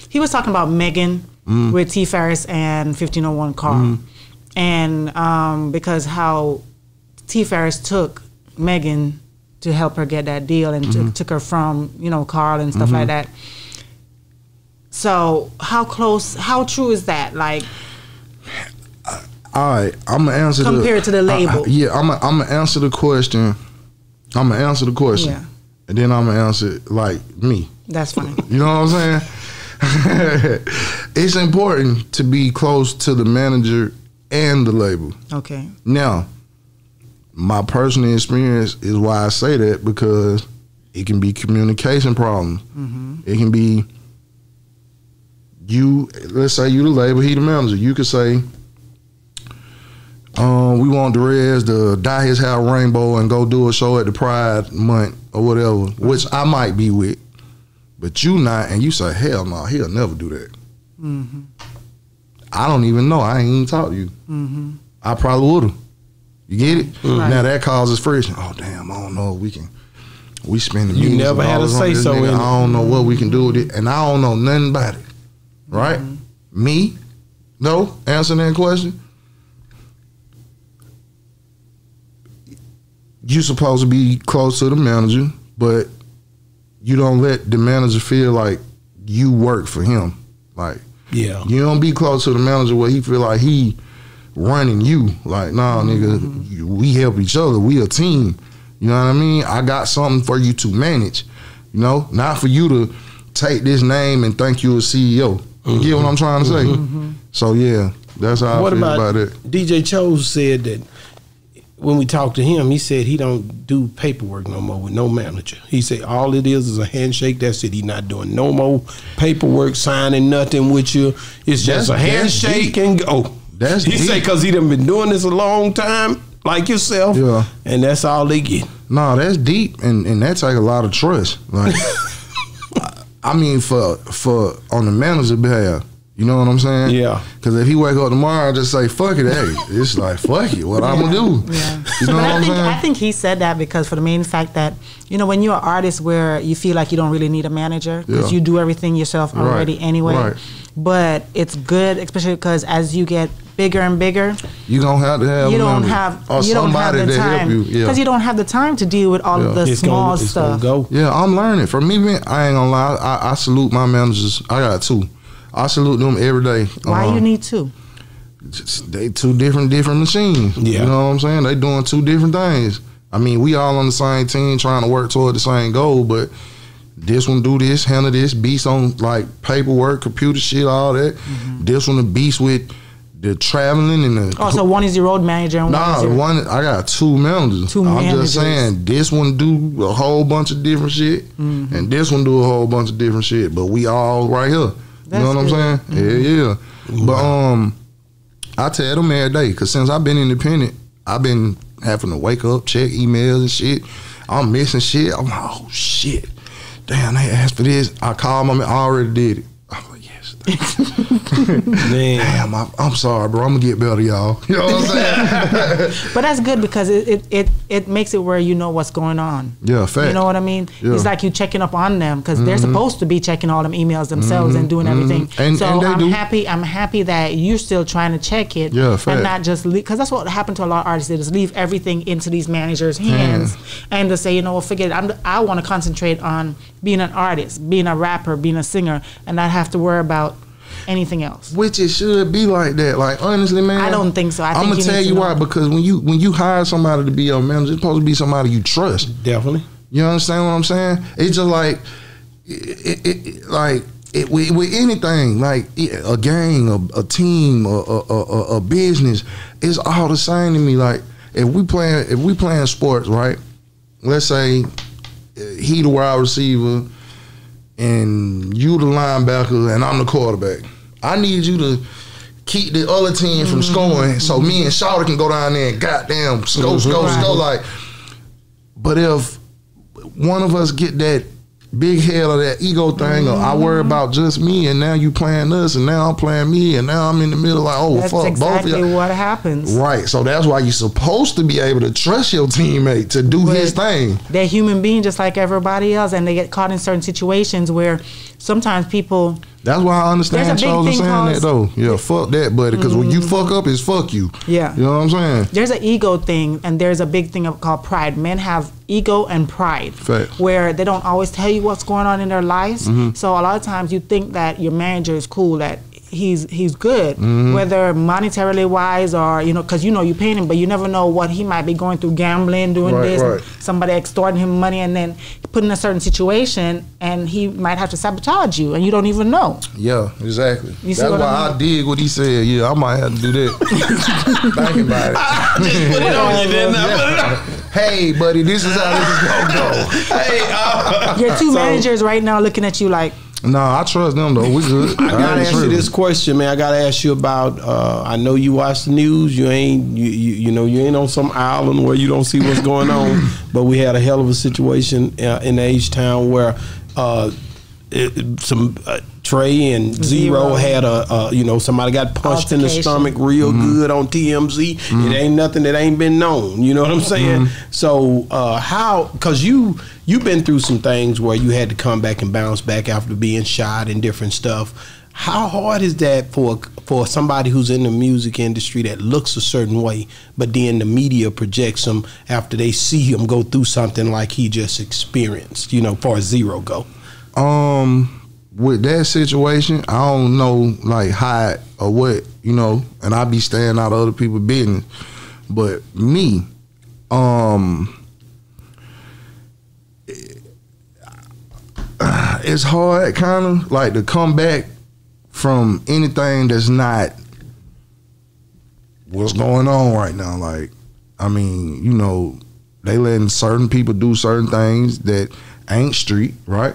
He was talking about Megan with T Farris and 1501 Carl, and um, because how T Farris took Megan to help her get that deal and took mm-hmm. took her from you know Carl and stuff like mm-hmm. that. So how close? How true is that? Like All right, I'm gonna answer Compared the, to the I- I- label. yeah, I'm gonna, I'm gonna answer the question. I'm gonna answer the question, Yeah. and then I'm gonna answer it like me. that's fine. You know what I'm saying? it's important to be close to the manager and the label. Okay. Now, my personal experience is why I say that because it can be communication problems. Mm-hmm. It can be you. Let's say you the label, he the manager. You could say, um, "We want Derez to dye his hair rainbow and go do a show at the Pride Month or whatever," which I might be with, but you not, and you say, "Hell no, he'll never do that." Mm-hmm. I don't even know. I ain't even talked to you. Mm-hmm. I probably would have. You get it? Mm. Right. Now that causes friction. Oh damn, I don't know if we can. We spend You millions never had a on this say-so nigga. in it. I don't know what we can do with it, and I don't know nothing about it. Right? Mm-hmm. Me? No. Answer that question. You supposed to be close to the manager, but you don't let the manager feel like you work for him. Like Yeah. you don't be close to the manager where he feel like he running you. Like, nah, nigga, mm-hmm. we help each other. We a team. You know what I mean? I got something for you to manage. You know, not for you to take this name and think you a CEO. You get what I'm trying to say? Mm-hmm. So yeah, that's how what I feel about, about, it. DJ Chose said that when we talked to him, he said he don't do paperwork no more with no manager. He said all it is is a handshake. That's it. He not doing no more paperwork, signing nothing with you. It's just That's- a handshake and go. That's he deep. say because he done been doing this a long time, like yourself. Yeah. and that's all they get. No, that's deep, and and that take a lot of trust. Like, I mean, for for on the manager behalf, you know what I'm saying? Yeah. Because if he wake up tomorrow and just say "fuck it," hey, it's like "fuck it," what I'm gonna do? Yeah. You know but what I I'm think saying? I think he said that because for the main fact that you know when you're an artist where you feel like you don't really need a manager because Yeah. you do everything yourself Right. already anyway. Right. But it's good, especially because as you get bigger and bigger, you gonna have to have you don't have or you don't have somebody the to help time you. because Yeah. you don't have the time to deal with all of the It's small gonna, it's gonna stuff. go. Yeah, I'm learning. For me, man, I ain't gonna lie. I, I salute my managers. I got two. I salute them every day. Why Um, you need two? just- they two different different machines. Yeah. You know what I'm saying? They doing two different things. I mean, we all on the same team trying to work toward the same goal, but this one do this, handle this, beast on like paperwork, computer shit, all that. Mm-hmm. This one the beast with the traveling and the Oh, so one is your road manager and one Nah, is your one I got two managers. Two I'm managers. just saying this one do a whole bunch of different shit, Mm-hmm. and this one do a whole bunch of different shit. But we all right here. That's you know what good. I'm saying? Yeah, yeah. But um, I tell them every day because since I've been independent, I've been having to wake up, check emails and shit. I'm missing shit. I'm like, oh shit. damn, they asked for this. I called my man, I already did it. I'm like, yes. Man. Damn, I, I'm sorry, bro. I'm gonna get better, y'all. You know what I'm saying? But that's good because it, it, it, it makes it where you know what's going on. yeah, fact. You know what I mean? Yeah. It's like you checking up on them because they're supposed to be checking all them emails themselves and doing everything. Mm-hmm. And- so and they I'm do. happy. I'm happy that you're still trying to check it. Yeah, fact. and not just because that's what happened to a lot of artists. They just leave everything into these managers' hands and to say, you know, well, forget it. I'm, I want to concentrate on being an artist, being a rapper, being a singer, and not have to worry about anything else. Which it should be like that. Like honestly, man. I don't think so. I think am gonna tell you why. Because when you when you hire somebody to be your manager, it's supposed to be somebody you trust. Definitely. You understand what I'm saying? It's just like, it, it, it- like it, with, with anything, like a gang, a, a team, a, a, a, a business, it's all the same to me. Like if we playing, if we playing sports, right? Let's say uh, he the wide receiver, and you the linebacker, and I'm the quarterback. I need you to keep the other team from mm-hmm. scoring, so me and mm-hmm. Shawty can go down there and goddamn score, score, Right. score. Like, but if one of us get that big head or that ego thing, or I worry mm-hmm. about just me, and now you playing us, and now I'm playing me, and now I'm in the middle like, oh That's fuck, exactly both of you. what happens. Right, so that's why you're supposed to be able to trust your teammate to do his thing. They're human being just like everybody else, and they get caught in certain situations where sometimes people. That's why I understand There's a big Charles thing saying that though. Yeah, fuck that, buddy. Because when you fuck up, it's fuck you. Yeah. you know what I'm saying. There's an ego thing, and there's a big thing of- called pride. Men have ego and pride, Fact. where they don't always tell you what's going on in their lives. Mm-hmm. So a lot of times you think that your manager is cool, that he's he's good, Mm-hmm. whether monetarily wise or you know, because you know you paying him, but you never know what he might be going through, gambling, doing Right, this, right. somebody extorting him money, and then put in a certain situation, and he might have to sabotage you, and you don't even know. Yeah, exactly. You That's what why I I, mean? dig what he said. Yeah, I might have to do that. Thinking about it. Just put it on you, didn't I? Put it on. Hey, buddy, this is how this is gonna go. Hey, uh, Your two so- managers right now looking at you like, Nah, I trust them though. We good. I gotta ain't ask you this question, man. I gotta ask you about. Uh, I know you watch the news. You ain't, you, you, you know, you ain't on some island where you don't see what's going on. but we had a hell of a situation uh, in H Town where uh, it, some uh, Trae and Z-Ro, Z-Ro. had a, uh, you know, somebody got punched in the stomach real good on TMZ. It ain't nothing that ain't been known. You know what I'm saying? So uh, how? Because you you've been through some things where you had to come back and bounce back after being shot and different stuff. How hard is that for for somebody who's in the music industry that looks a certain way, but then the media projects them after they see him go through something like he just experienced? You know, far as Z-Ro go. Um, with that situation, I don't know like how or what you know, and I be staying out of other people's business. But me, um, it's hard, kind of like to come back from anything that's not what's going on right now. Like, I mean, you know, they letting certain people do certain things that ain't street, right?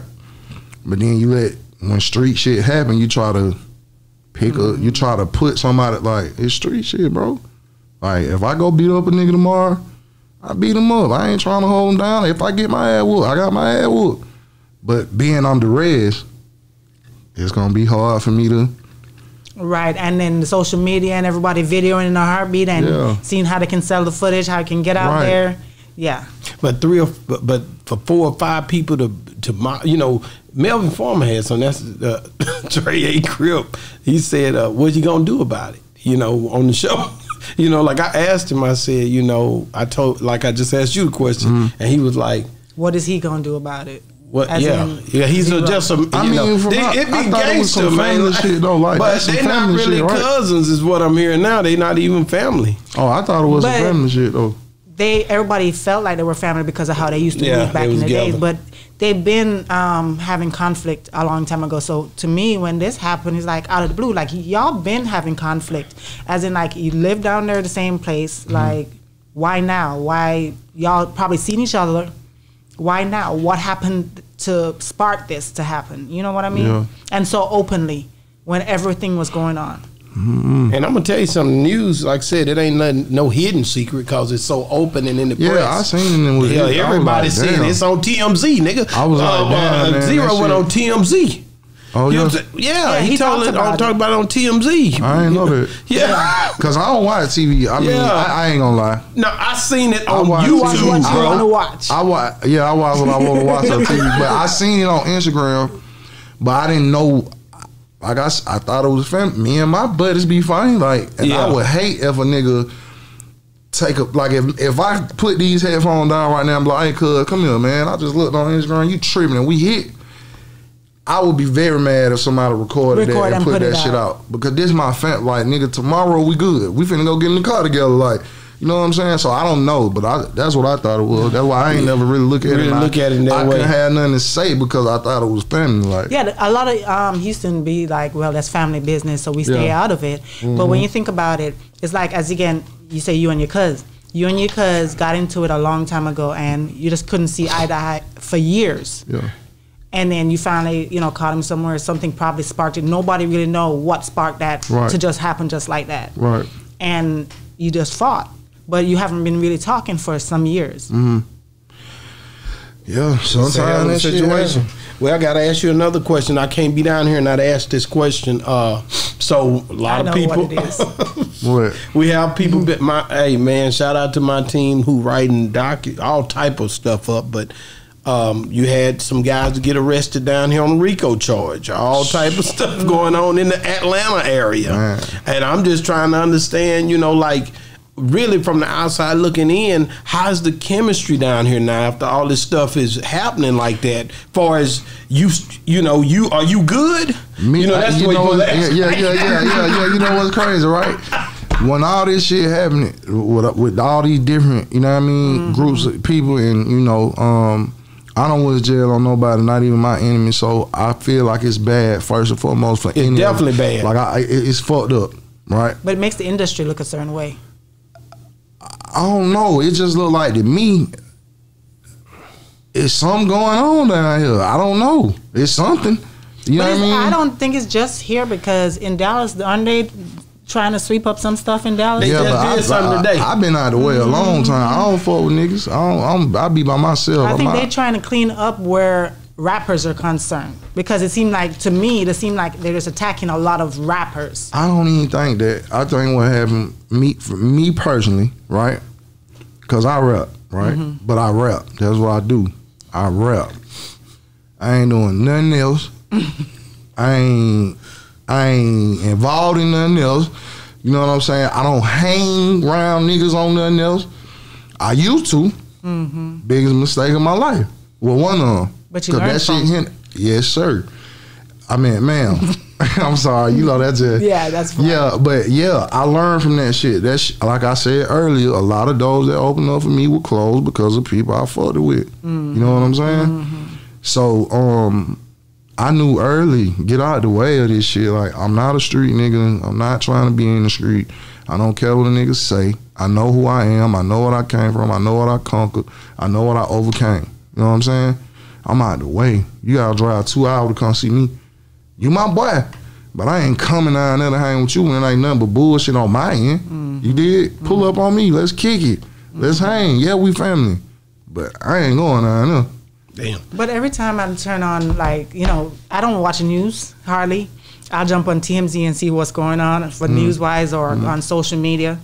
But then you let when street shit happen, you try to pick a, you try to put somebody like it's street shit, bro. Like if I go beat up a nigga tomorrow, I beat him up. I ain't trying to hold him down. If I get my ass whooped, I got my ass whooped. But being on the res, it's gonna be hard for me to. Right, and then the social media and everybody videoing in a heartbeat and Yeah. seeing how they can sell the footage, how it can get out Right. there. Yeah, But three or but, but for four or five people to to mo- you know Melvin Farmer had some that's uh, Trey A. Crip. He said, uh, "What you gonna do about it?" You know, on the show. you know, like I asked him, I said, you know, I told like I just asked you the question, Mm-hmm. and he was like, what is he gonna do about it? "What? As yeah, in yeah." He's a, zero. just a. You I mean, know, from they, my- it be I thought it gangster, man. family shit, though, like, but that's some they not really shit, right? cousins, is what I'm hearing now. They not even family. Oh, I thought it was But- a family shit though. They everybody felt like they were family because of how they used to Yeah, move back in was the days, but they've been um, having conflict a long time ago. So to me, when this happened, it's like out of the blue. Like y'all been having conflict, as in like you live down there the same place. Mm-hmm. Like why now? Why y'all probably seen each other? Why now? What happened to spark this to happen? You know what I mean? Yeah. And so openly when everything was going on. And I'm gonna tell you something. News, like I said, it ain't nothing, no hidden secret because it's so open and in the Yeah, I seen it. With Yeah, everybody like, said damn. it's on TMZ, nigga. I was like, Uh, damn, uh, man, Z-Ro that went on TMZ. Oh You know yeah, what I'm saying? yeah, Yeah, he, he told it. I'm it. talking about it on TMZ. I ain't know that. Yeah, Cause I don't watch TV. I mean, Yeah. I, I ain't gonna lie. no, I seen it I on watch- You watch YouTube, what you want to watch. I watch. Yeah, I watch what I want to watch on TV. But I seen it on Instagram, but I didn't know. Like I thought it was fam. Me and my buddies be fine. Like, and Yeah. I would hate if a nigga take a like if if I put these headphones down right now, I'm like, hey, cuz, come here, man. I just looked on Instagram. You tripping? And we hit. I would be very mad if somebody recorded Record that and and put, put that it shit out. out because this my fam. Like nigga, tomorrow we good. We finna go get in the car together. Like you know what I'm saying. So I don't know, but I, that's what I thought it was. That's why I ain't never really look at Really it. look I, at it I way. couldn't have nothing to say because I thought it was family. Like Yeah, a lot of um, Houston be like, well, that's family business, so we stay Yeah. out of it. But when you think about it, it's like as again, you say you and your cuz, you and your cuz got into it a long time ago, and you just couldn't see eye to eye for years. yeah, And then you finally, you know, caught him somewhere. Something probably sparked it. Nobody really know what sparked that Right. to just happen just like that. right. And you just fought, but you haven't been really talking for some years. Mm-hmm. Yeah, It's a hell sometimes of that situation. happen. Well, I gotta ask you another question. I can't be down here and not ask this question. Uh, so a lot I of people. what it is. We have people. Bit my hey man, shout out to my team who writing docu all type of stuff up. But um, you had some guys get arrested down here on a RICO charge. All type of stuff going on in the Atlanta area, Man. and I'm just trying to understand. You know, like really from the outside looking in, how's the chemistry down here now after all this stuff is happening like that? Far as you, you know, you are you good? Me, you know, that's I- the way know you what- ask, yeah, yeah, yeah, yeah, yeah. You know what's crazy, right? When all this shit happening with, with all these different, you know what I mean, Mm-hmm. groups of people, and you know, um, I don't want to jail on nobody, not even my enemy. So I feel like it's bad first and foremost for any. of- definitely bad. Like I, it- it's fucked up, right? But it makes the industry look a certain way. I don't know. It just look like to me. It's something going on down here. I don't know. It's something. You know what I mean? I don't think it's just here because in Dallas, aren't they trying to sweep up some stuff in Dallas? They just I, did something today. I, have been out of the way a long time. I don't fuck with niggas. I don't. I'm, I be by myself. I think they're trying to clean up where rappers are concerned because it seemed like to me it seemed like they're just attacking a lot of rappers. I don't even think that. I think what happened me for me personally, right? Cause I rap, right? Mm-hmm. But I rap. That's what I do. I rap. I ain't doing nothing else. I ain't. I ain't involved in nothing else. You know what I'm saying? I don't hang around niggas on nothing else. I used to. Biggest mistake of my life. Well, one of them. Mm-hmm. But you learned that shit hit. Yes, sir. I mean, ma'am. I'm sorry. You know that's just. Yeah, that's fine. Yeah, but yeah, I learned from that shit. That sh- like I said earlier, a lot of doors that opened up for me were closed because of people I fucked with. You know what I'm saying? So, um, I knew early, get out the way of this shit. Like, I'm not a street nigga. I'm not trying to be in the street. I don't care what the niggas say. I know who I am. I know what I came from. I know what I conquered. I know what I overcame. You know what I'm saying? I'm out the way. You gotta drive two hours to come see me. You my boy. But I ain't coming down there to hang with you when it ain't nothing but bullshit on my end. You did? Pull up on me. Let's kick it. Let's hang. Yeah, we family. But I ain't going down there. Damn. But every time I turn on, like, you know, I don't watch news hardly. I'll jump on TMZ and see what's going on for mm. news wise or mm. on social media.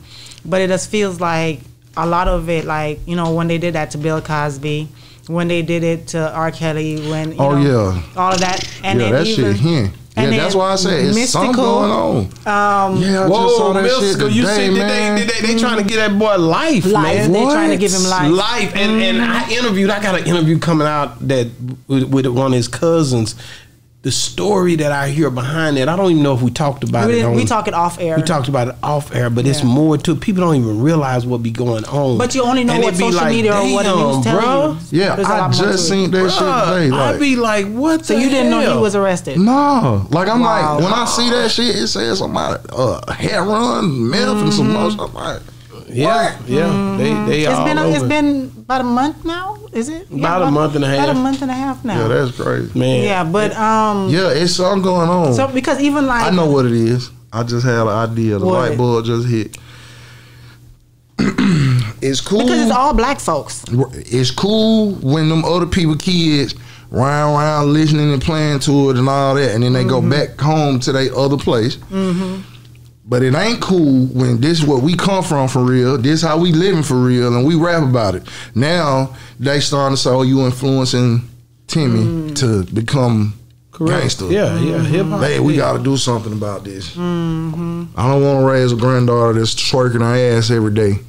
But it just feels like a lot of it, like, you know, when they did that to Bill Cosby, when they did it to R. Kelly, when, you Oh, know, yeah. all of that. And yeah, then that even, shit here. Yeah, and that's why I said it's something going on. Um, Yeah, I just Whoa, saw that shit Mystikal, today, you see, did man. they, did they, they trying to get that boy life, Life. man. They trying to give him life. Life, and and I interviewed. I got an interview coming out that with, with one of his cousins. The story that I hear behind it, I don't even know if we talked about we, it. On, we talk it off air. We talked about it off air, but it's more to. People don't even realize what be going on. But you only know And what social like, media or what the damn, news tell you. Yeah, There's a I lot more to just seen that shit today. Like, I'd be like, what? So the you didn't know he was arrested? No, like I'm Wow. like when I see that shit, it says somebody uh heroin, meth, and some more. I'm like, Yeah, yeah. They they It's all been a, over. it's been about a month now. Is it? About a month and a half? About a month and a half now. yeah, that's crazy. man. Yeah, but um, Yeah, it's something going on. so because even like I know what it is. I just had an idea. The What? light bulb just hit. it's cool. Because it's all black folks. it's cool when them other people kids round around listening and playing to it and all that, and then they Mm-hmm. go back home to their other place. But it ain't cool when this is what we come from for real. This is how we living for real, and we rap about it. Now they starting to say, "Oh, you influencing Timmy Mm. to become gangster." Yeah, yeah, hip hop. Hey, we got to do something about this. I don't want to raise a granddaughter that's twerking her ass every day.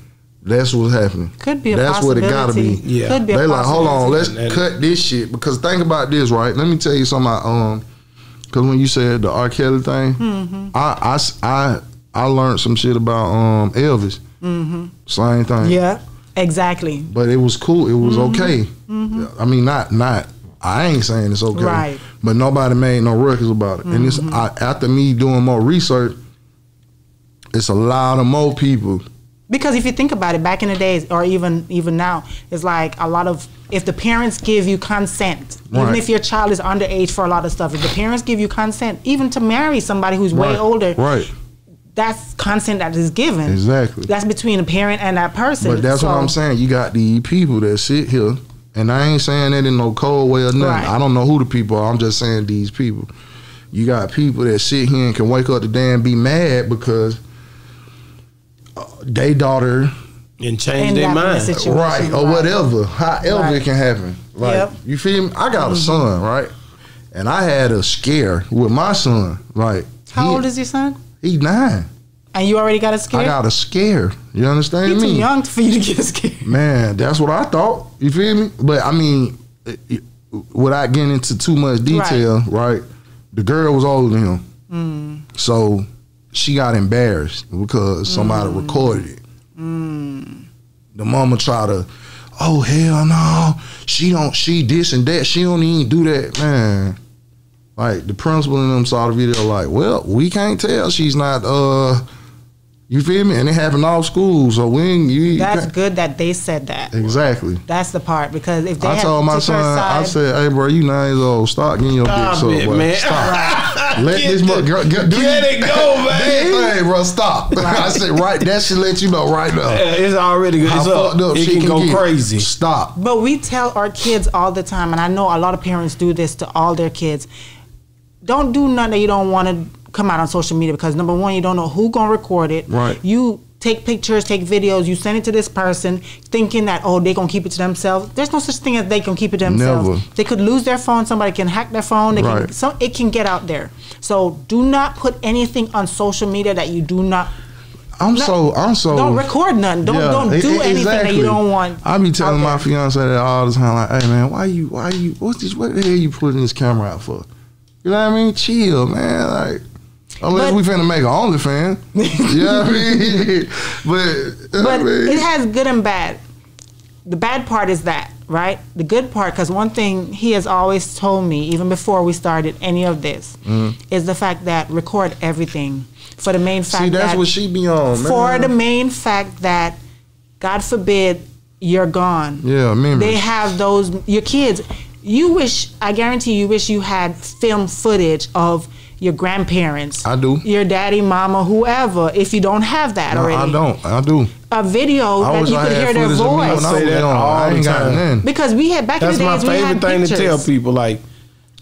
That's what's happening. Could be a That's what it gotta be. Yeah. Could be a They like, hold on, let's And- and- cut this shit because think about this, right? Let me tell you something. About, um, because when you said the R. Kelly thing, Mm-hmm. I, I s- I I learned some shit about um Elvis. Mm-hmm. Same thing. Yeah, exactly. But it was cool. It was Mm-hmm. okay. I mean, not not. I ain't saying it's okay. Right. Mm-hmm. But nobody made no records about it. And it's I, after me doing more research, it's a lot of more people. Because if you think about it, back in the days, or even even now, it's like a lot of if the parents give you consent, even if your child is underage for a lot of stuff, if the parents give you consent, even to marry somebody who's way older, Right. That's consent that is given. Exactly. That's between a parent and that person. But that's what I'm saying. You got the people that sit here, and I ain't saying that in no cold way or nothing. Right. I don't know who the people are. I'm just saying these people. You got people that sit here and can wake up today and be mad because uh, they daughter, and change their mind. situation. right, or Right. whatever. However Right. it can happen. Like Yep. you feel me? I got a son, right? And I had a scare with my son. Like How he, old is your son? He nine? And you already got a scare? I got a scare. You understand He's me? too young for you to get scared. Man, that's what I thought. You feel me? But I mean, it- it- without getting into too much detail, right? The girl was older than him, Mm. so she got embarrassed because somebody Mm. recorded it. The mama tried to, oh hell no, she don't, she this and that, she don't even do that, man. Like the principal and them saw the video, like, well, we can't tell she's not. uh You feel me? And it happened off school, so when you you That's can't- good that they said that. Exactly. That's the part because if they I had told my took her son, I side- said, "Hey, bro, you nine years old. Stop getting your dick Stop sucked, it, man. Stop. Let Get this the- girl get, do get you- it go, man. your thing, bro. Stop. I said, right. That should let you know right now. Yeah, it's already good. It's up. fucked up It she can, go get. crazy. Stop. But we tell our kids all the time, and I know a lot of parents do this to all their kids. Don't do nothing that you don't want to come out on social media because number one, you don't know who gonna record it. Right. You take pictures, take videos, you send it to this person, thinking that oh they gonna keep it to themselves. There's no such thing as they can keep it to themselves. Never. They could lose their phone. Somebody can hack their phone. They can, Right. so it can get out there. So do not put anything on social media that you do not. I'm No, so. I'm so. don't record nothing. Don't Yeah, don't do e- anything that you don't want. I be telling my fiance that all the time. Like, hey man, why you? Why you? What's this? What the hell you putting this camera out for? You know what I mean? Chill, man. Like. Unless But- we finna make an OnlyFans, you know what I mean? But, I But mean, it has good and bad. The bad part is that, right? The good part, because one thing he has always told me, even before we started any of this, Mm-hmm. is the fact that record everything for the main fact See, that's that what she be on, man. for the main fact that, God forbid, you're gone. Yeah, memories. They have those your kids. You wish I guarantee you wish you had film footage of your grandparents. I do. Your daddy, mama, whoever. If you don't have that No, already, I don't. I do. a video I that you could hear their footage of me when voice. I was Say that all I ain't the got time. none. Because we had back That's in the my days we favorite had thing pictures. to tell people. Like,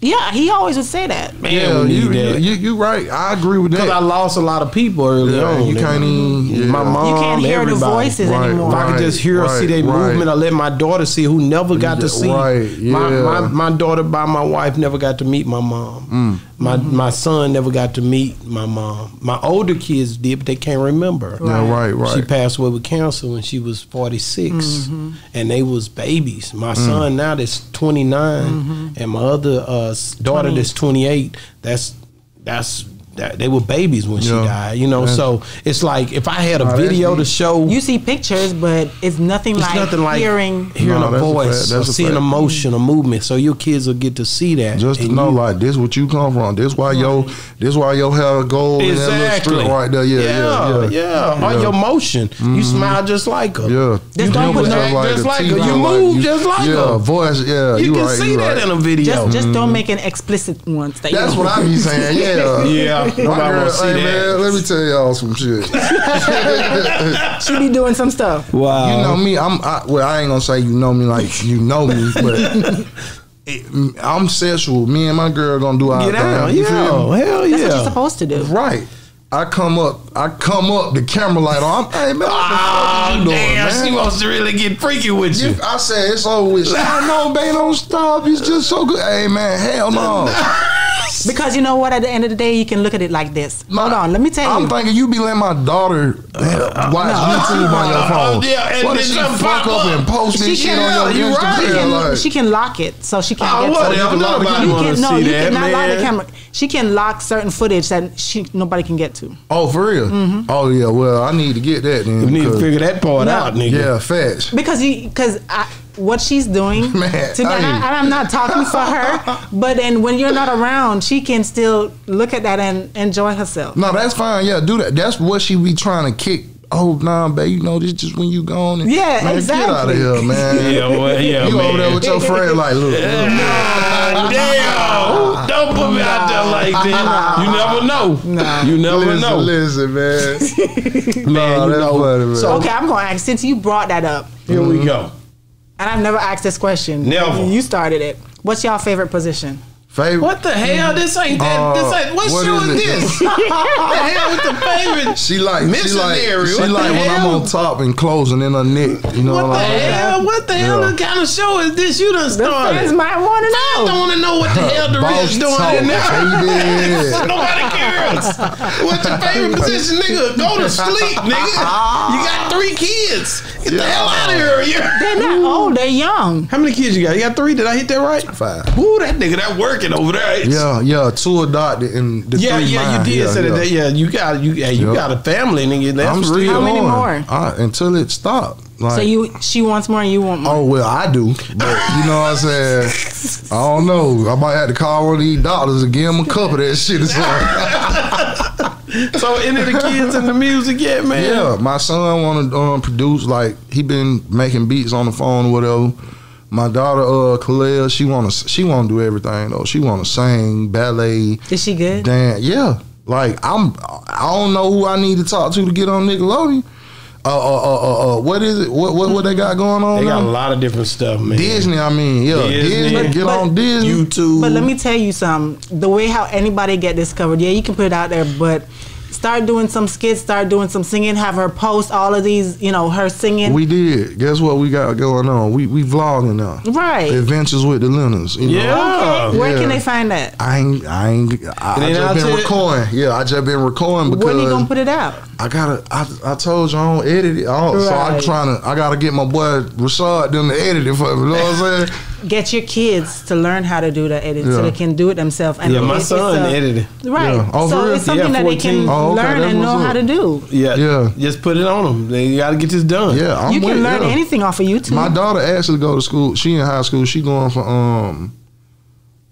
Yeah, he always would say that. man, Yeah, you, need you, that. you, you right. I agree with that. Because I lost a lot of people early Yeah, on. you can't even- yeah. My mom, You can't hear the voices Right, anymore. If I could just hear or see their right. movement, I let my daughter see who never got to see. Right, my, my my daughter by my wife never got to meet my mom. Mm. My Mm-hmm. my son never got to meet my mom. My older kids did, but they can't remember. Yeah, right, right. She passed away with cancer when she was 46, Mm-hmm. and they was babies. My Mm. son now that's 29, Mm-hmm. and my other uh, daughter 20. that's 28. That's that's that they were babies when she Yeah. died. You know, Yeah. so it's like if I had a Oh, video to show You see pictures, but it's nothing it's like nothing like hearing. hearing No, a that's a voice. That's or a seeing fact. emotion, a movement. So your kids will get to see that. Just to know, you- like this, what you come from. This why your, this why your hair gold and that little exactly strip right there. Yeah, yeah, yeah. yeah. Or your motion, you mm-hmm. smile just like her. Yeah, Just don't put no- just like teeth her. You look move just like yeah, her. voice. Yeah, You, you, can see that in a video. Just, just don't make an explicit one. That's what I be saying. Yeah, Yeah, Nobody My wanna see hey that. man, let me tell y'all some shit. She be doing some stuff. Wow. You know me, I'm I, well. I ain't gonna say you know me like you know me, but it, I'm sexual. Me and my girl gonna do our Get out. thing. You feel me? Yeah. Hell That's what you're supposed to do. Right. I come up, I come up, the camera light on. I'm, hey man, what the fuck Oh, you doing, damn. man? She wants to really get freaky with you. If I said it's over with. I know, babe, don't stop. It's just so good. Hey man, hell no. Because you know what? At the end of the day, you can look at it like this. Hold on, let me tell you. I'm thinking you be letting my daughter uh, watch YouTube on your phone. yeah, and what then if she something fuck up up? and post She this shit on your you Instagram? right. she, can, like, she can lock it, so she can't Oh, get what? to it. Nobody You wanna can, no, you that, cannot lock the camera. She can lock certain footage that she nobody can get to. oh, for real? Mm-hmm. Oh yeah. Well, I need to get that then. You need to figure that part No. out, nigga. Yeah, facts. Because you, because what she's doing, Man, to me, and, I- I, and I'm not talking for her, but then when you're not around, she can still look at that and enjoy herself. No, that's fine. Yeah, do that. That's what she be trying to kick. Oh, nah, babe. You know, this just when you gone. And, Yeah, man, Get out of here, man. Yeah, well, yeah, you man. over there with your friend, like, look, look. Ah, damn! Don't put me out there like that. You never know. You never listen, know. listen, man. Man, Nah, you that's know. funny, man. So Okay, I'm going to ask, since you brought that up, here we go. And I've never asked this question. Never. You started it. What's your favorite position? Favorite. What the hell? This ain't that. Uh, this ain't. What, what show is is, it? this? what the hell with the favorite? She like, she like, Missionary, she what the like when I'm on top and closing in her neck. You know, What the like, hell? What the hell Yeah. kind of show is this you done The fans might want to I know. don't want to know what the hell the Boss rich doing in there. Nobody cares. What's your favorite position, nigga? Go to sleep, nigga. You got three kids. Get the hell out of here. You- They're not old. They're young. How many kids you got? You got three? Did I hit that right? Five. Ooh, that nigga that working over there. Yeah, yeah, two adopted and the Yeah, three yeah, mine. you did yeah, say yeah. that. Yeah, you got you. Yeah, you Yep. got a family, nigga. That's I'm still real. How many on. more? I, until it stopped. Like, So you, she wants more, and you want more. Oh well, I do, but you know what I'm saying. I don't know. I might have to call one of these doctors and give them a cup of that shit. or something. So any of the kids in the music yet, man? yeah, my son want to um, produce. Like he been making beats on the phone or whatever. My daughter, uh, Khalil, she want to she want to do everything though. She want to sing, ballet, Is she good? dance. Yeah, like I'm. I don't know who I need to talk to to get on Nickelodeon. Uh, uh, uh, uh, uh what is it? What what what they got going on? They got a lot of different stuff, man. Disney, I mean, yeah, Disney. Disney. But- get but on Disney. YouTube. But let me tell you something. The way how anybody get discovered, yeah, you can put it out there, but start doing some skits, start doing some singing, have her post all of these, you know, her singing. We did. Guess what we got going on? We we vlogging now. right. Adventures with the Lennons. You know? Yeah. okay. Where yeah. can they find that? I ain't. I ain't. I, I It ain't out just been yet? recording. Yeah, I just been recording because When you gonna put it out? I gotta. I, I told you I don't edit it. I don't, So I'm trying to. I gotta get my boy Rashad them to edit it for me. You know what I'm saying? Get your kids to learn how to do the edit so they can do it themselves. And yeah, my it- son a- edited. Right. Yeah. Oh, so it's something Yeah, that they can Oh, okay, learn and know what's how to do. Yeah, Yeah. Just put it on them. They got to get this done. Yeah, I'm you can with, learn yeah. anything off of YouTube. My daughter actually go to school. She in high school. She going for um,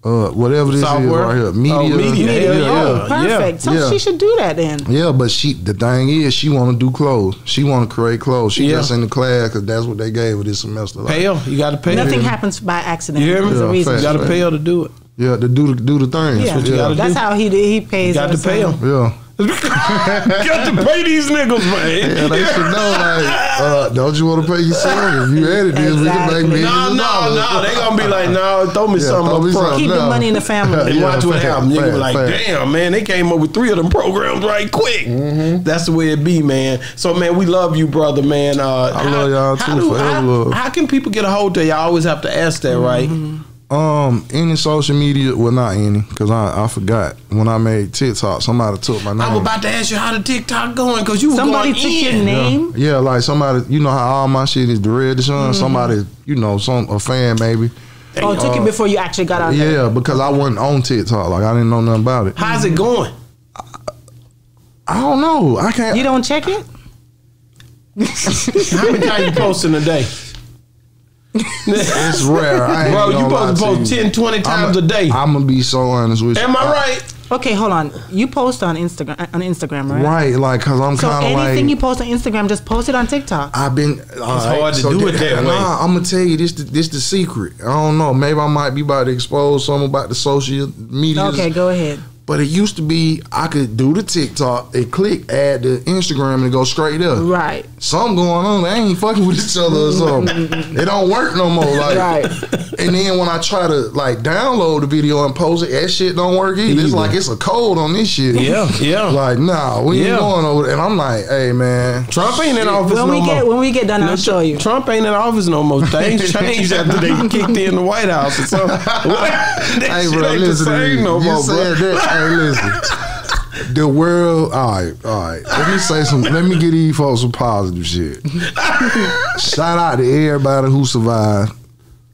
uh, whatever this Software? is right here, media. Oh, media. Yeah, Hell yeah, oh, yeah. perfect. So Yeah. she should do that then. Yeah, but she the thing is she want to do clothes. She want to create clothes. She Yeah. just in the class because that's what they gave her this semester. Like, Pay 'em. You got to pay. Nothing happens by accident. You hear me? There's a Yeah, reason. You got to pay her to do it. Yeah, to do the do the things. Yeah, what you that's do. how he did he pays. You got to pay so- them. Yeah. got to pay these niggas, man. Yeah, they should know. Like, uh, don't you want to pay yourself? If you edit this, we can make Exactly. millions No, of no, no. They gonna be like, no, throw me Yeah, something throw me up front. something. Keep the money in the family. And Yeah, watch what fact, happens. Nigga be like, fact. damn, man, they came up with three of them programs right quick. Mm-hmm. That's the way it be, man. So, man, we love you, brother, man. Uh, I love y'all, too, forever how, love. how can people get a hold of you? I always have to ask that, right? Um, any social media? Well, not any, because I I forgot when I made TikTok. Somebody took my name. I was about to ask you how the TikTok going because you were Somebody going took in. your name. Yeah, like somebody, you know how all my shit is the red the sun. Mm-hmm. Somebody, you know, some a fan maybe. Oh, it took it before you actually got out there. Yeah, because I wasn't on TikTok. Like I didn't know nothing about it. How's it going? I don't know. I can't. You don't check it? How many times you posting a day? it's rare. I ain't Bro, you gonna lie supposed to post you. 10, 20 times I'm a day. I'm gonna be so honest with you. Am I right? Okay, hold on. You post on Instagram uh, on Instagram, right? Right, like, cause I'm So kind of anything like. you post on Instagram, just post it on TikTok. I've been. It's hard to do it that way. Nah, I'm gonna tell you this. The, this the secret. I don't know. Maybe I might be about to expose something about the social media. Okay, go ahead. But it used to be I could do the TikTok, and click, add the Instagram, and go straight there. Right. Something going on. They ain't fucking with each other or something. it don't work no more. Like, Right. and then when I try to like download the video and post it, that shit don't work either. It's like it's a code on this shit. Yeah, yeah. Like, nah, we Yeah. ain't going over there. And I'm like, hey man, Trump ain't in office When no we more. get when we get done, No, I'll show you. Trump ain't in office no more. Things changed after they kicked in the White House or something. that hey shit bro, ain't listen, the to same me. no you more, said bro. that. Hey, listen. The world, all right, all right. Let me say some. Let me get these folks some positive shit. Shout out to everybody who survived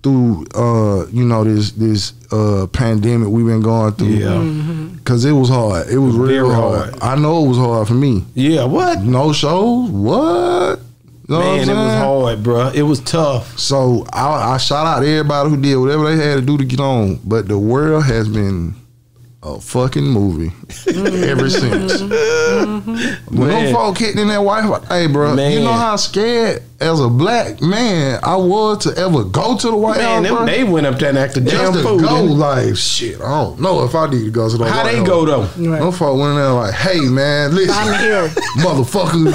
through, uh, you know, this this uh pandemic we've been going through. Yeah. Cause it was hard. It was real hard. hard. I know it was hard for me. Yeah, what? No shows. What? Know Man, it was hard, bro. It was tough. So I, I shout out to everybody who did whatever they had to do to get on. But the world has been a fucking movie mm-hmm. ever since. Mm-hmm. When Man. them folk kicked in that White House, hey, bro, you know how scared as a black man I was to ever go to the White Man, House, them, bro. they went up there and acted Just damn to fool. go, like shit. I don't know if I need to go to the? How White they House. go though? Right. Them folk went in there like, hey man, listen, I'm here. motherfuckers.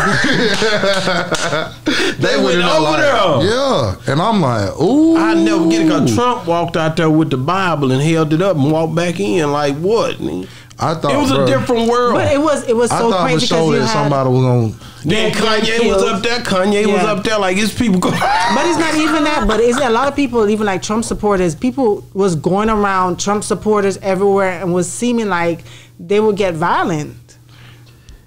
they, went in over like, there. Yeah, and I'm like, ooh. I never get it because Trump walked out there with the Bible and held it up and walked back in like what? It I thought it was bro, a different world. But it was it was I so thought for crazy sure because you that had. somebody was gonna. then Yeah, Kanye getting was killed. up there. Kanye was up there like it's people. Go- But it's not even that. But it's a lot of people, even like Trump supporters, people was going around Trump supporters everywhere and was seeming like they would get violent.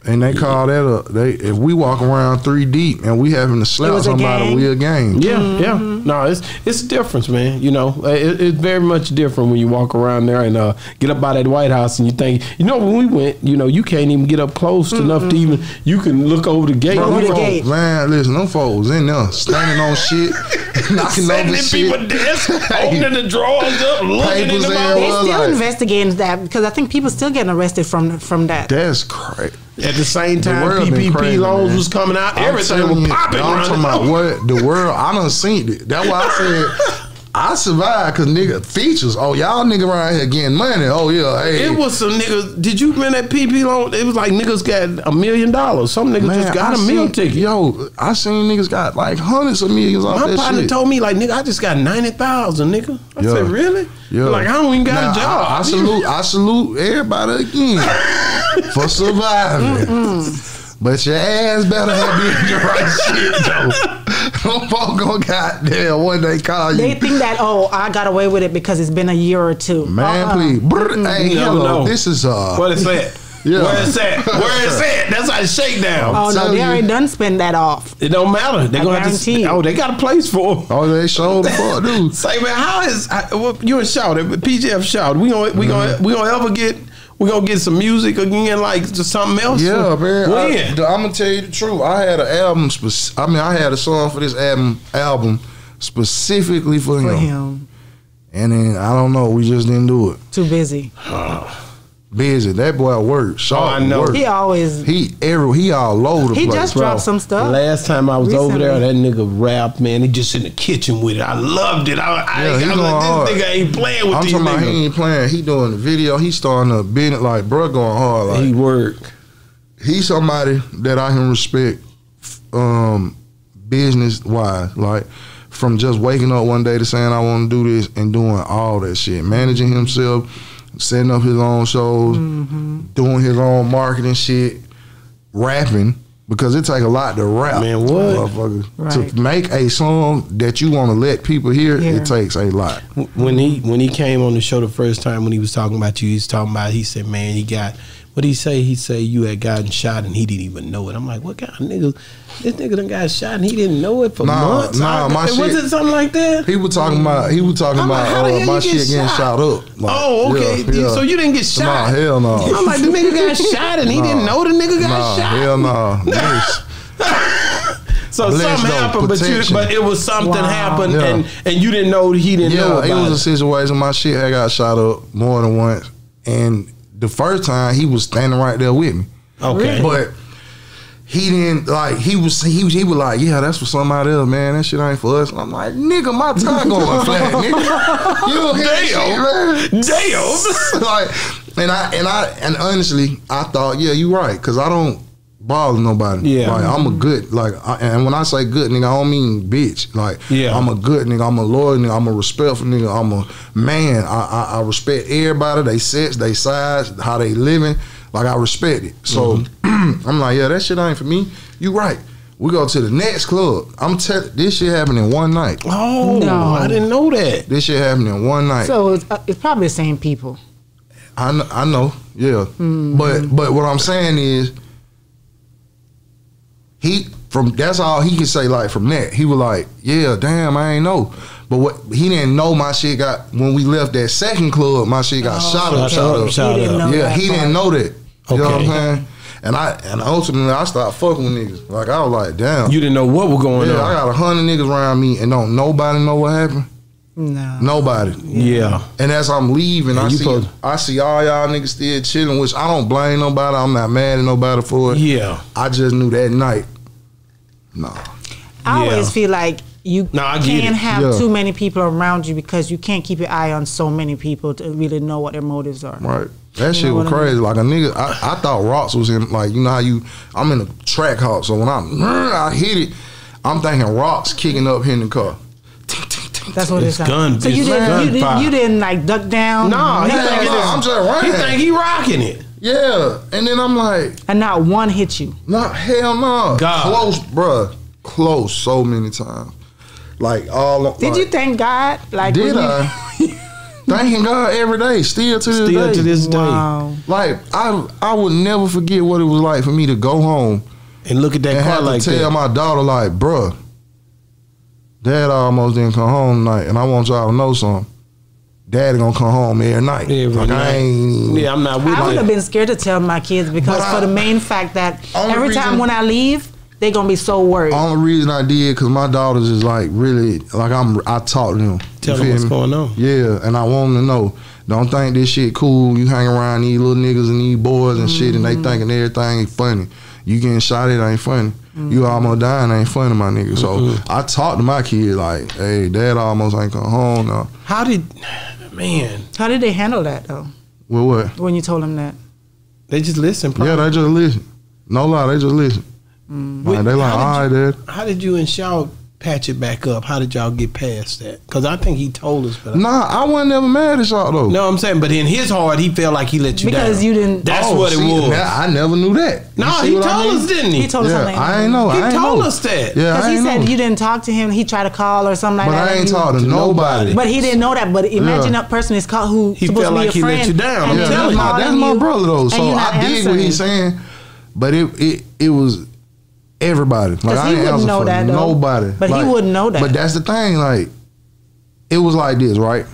And they call that a they. If we walk around three deep and we having to slap was a somebody, gang? we a gang. Yeah, Mm-hmm. yeah. No, it's it's a difference, man. You know, it, it's very much different when you walk around there and uh, get up by that White House and you think, you know, when we went, you know, you can't even get up close enough to even you can look over the gate. Bro, Over the folks, gate. man, listen, them folks was in there standing on shit, knocking Sitting over in shit. people's desks, opening the drawers up, looking in Papers them. They still like- investigating that because I think people still getting arrested from from that. That's crazy. At the same time, world been PPP crazy, loans man. was coming out. I'm Everything was popping. I'm around talking about what the world. I done seen it. That's why I said I survived because nigga features. Oh y'all nigga around here getting money. Oh yeah, hey. It was some niggas. Did you remember that PP loan? It was like niggas got a million dollars. Some niggas just got I a meal seen- ticket. Yo, I seen niggas got like hundreds of millions off My that partner shit. told me like, nigga, I just got ninety thousand, nigga. I Yeah. said, really? Yeah. Like I don't even got Now, a job. I, I salute, I salute everybody again for surviving. But your ass better have did the right shit though. Them folk gonna goddamn one day call you. They think that oh I got away with it because it's been a year or two. Man, Uh-uh. please. Brr, Hey, You hello. know. This is uh What is that? Yeah. Where is that? Where is that? That's how it's shakedown. Oh no, they you. already done spend that off. It don't matter. They gonna have to. you. Oh, they got a place for. 'em. Oh, they showed the fuck, dude. Say man, how is I, well, you and Shout? PGF Shout. We gonna we gonna Mm-hmm. we gonna ever get we gonna get some music again like just something else? Yeah, man. When? I, am gonna tell you the truth. I had an album. Spec- I mean, I had a song for this album album specifically for, For him. him, And then I don't know. We just didn't do it. too busy. Busy. That boy worked. Sharp Oh, I know. worked. He always He every he all over the he place. just Bro, dropped some stuff. Last time I was over there, that nigga rapped, man. He just in the kitchen with it. I loved it. I, I, Yeah, he I was going like, hard. this nigga ain't playing with I'm these talking about he ain't playing. He doing the video. He starting to bend it like bro going hard. Like He work. he's somebody that I can respect um business wise. Like from just waking up one day to saying I want to do this and doing all that shit. Managing himself, setting up his own shows, mm-hmm. doing his own marketing shit, rapping. Because it take a lot to rap, Man, what? motherfucker. Right. To make a song that you want to let people hear, Hear. it takes a lot. When he when he came on the show the first time when he was talking about you, he was talking about he said, Man, he got what did he say? He said you had gotten shot and he didn't even know it. I'm like, what kind of nigga? This nigga done got shot and he didn't know it for Nah, months. nah, I- my was shit- it something like that? He was talking about he was talking I'm like, about how uh, my you get shit getting shot? shot up. Like, oh, okay. yeah, yeah. So you didn't get shot? Nah, shot? hell no. I'm like, the nigga got shot and he didn't know the nigga got nah, shot. hell no. Yes. So Blessed something though, happened, but you, but it was something Wow. happened, Yeah. and and you didn't know he didn't know Yeah, it about was a situation my shit had got shot up more than once. And the first time he was standing right there with me. Okay, But he didn't like he was he was he was like, Yeah, that's for somebody else, man. That shit ain't for us. And I'm like, nigga, my time going flat, nigga. You don't hear that shit, man. Damn. like And I and I and honestly, I thought, yeah, you right, cause I don't bother nobody. Yeah. like I'm a good like, I, and when I say good nigga, I don't mean bitch. Like, Yeah. I'm a good nigga. I'm a loyal nigga. I'm a respectful nigga. I'm a man. I I, I respect everybody. They sex, they size, how they living. Like I respect it. So Mm-hmm. I'm like, yeah, that shit ain't for me. You right. We go to the next club. I'm tell this shit happened in one night. Oh, No. I didn't know that. This shit happened in one night. So it's, uh, it's probably the same people. I know, I know, yeah. But but what I'm saying is, he from that's all he can say. Like from that, he was like, yeah, damn, I ain't know. But what he didn't know, my shit got when we left that second club, my shit got shot up, Shot shot up, up. shot He didn't up. know yeah, he part. didn't know that. You know what I'm Okay. saying? And I and ultimately I started fucking with niggas. Like I was like, damn. You didn't know what was going yeah, I got a hundred niggas around me and don't nobody know what happened. No. Nobody. Yeah. And as I'm leaving, And I see supposed- I see all y'all niggas still chilling, which I don't blame nobody. I'm not mad at nobody for it. Yeah. I just knew that night. Nah. I Yeah. always feel like you No, can't have Yeah. too many people around you because you can't keep your eye on so many people to really know what their motives are. Right. That You shit was what I mean? crazy. Like a nigga, I, I thought Rocks was in. Like you know how you, I'm in a Trackhawk. So when I'm, I hit it, I'm thinking Rocks kicking up in the car. That's what It's it's gun- So you didn't, you, didn't, you didn't like duck down. No, he Hell think no, I'm just He running. think he rocking it. Yeah. And then I'm like, and not one hit you. Nah, hell no. God. Close, bruh. Close so many times. Like all. Did like, you thank God? Like Did when you- I? Thanking God every day, still to this Still day. to this day. Wow. like I, I would never forget what it was like for me to go home And look at that and car have like to tell that. my daughter, like, bruh, Dad almost didn't come home tonight, and I want y'all to know something. Daddy gonna come home every night. Every like I night. ain't. Yeah, I'm not with I would it. have been scared to tell my kids because But I- for the main fact that Only every time when I leave, they gonna be so worried. Only reason I did because my daughters is like really like I'm. I talk to them. Tell them what's me? going on. Yeah, and I want them to know. Don't think this shit cool. You hang around these little niggas and these boys and shit, and they mm. thinking everything ain't funny. You getting shot at ain't funny. You mm. almost dying ain't funny, my nigga. So I talk to my kid like, "Hey, dad almost ain't come home now." How did, man? How did they handle that though? Well, what? When you told them that? They just listen. Yeah, they just listen. No lie, they just listen. Mm. Like, they like, How all right, did dad. How did you and Shaw patch it back up? How did y'all get past that? Because I think he told us, but I- Nah, I wasn't ever mad at y'all though. no, I'm saying, but in his heart, he felt like he let you down Because you didn't- That's Oh, what it was. now, I never knew that. You no, see he what I told mean? us, didn't he? He told us something. I ain't know. He I ain't told know. us that. Yeah, Because he ain't said know. you didn't talk to him. He tried to call or something like But that. I ain't you- talking to to nobody. nobody. But he didn't know that. But imagine Yeah. a person is called who He supposed felt to be like a he let friend. you down. I'm Yeah, telling that's you. my, that's my brother though. So I dig what he's saying, but it it it was everybody. Like I he ain't wouldn't answer know for that, though. nobody. But he wouldn't know that. But that's the thing. Like it was like this, right?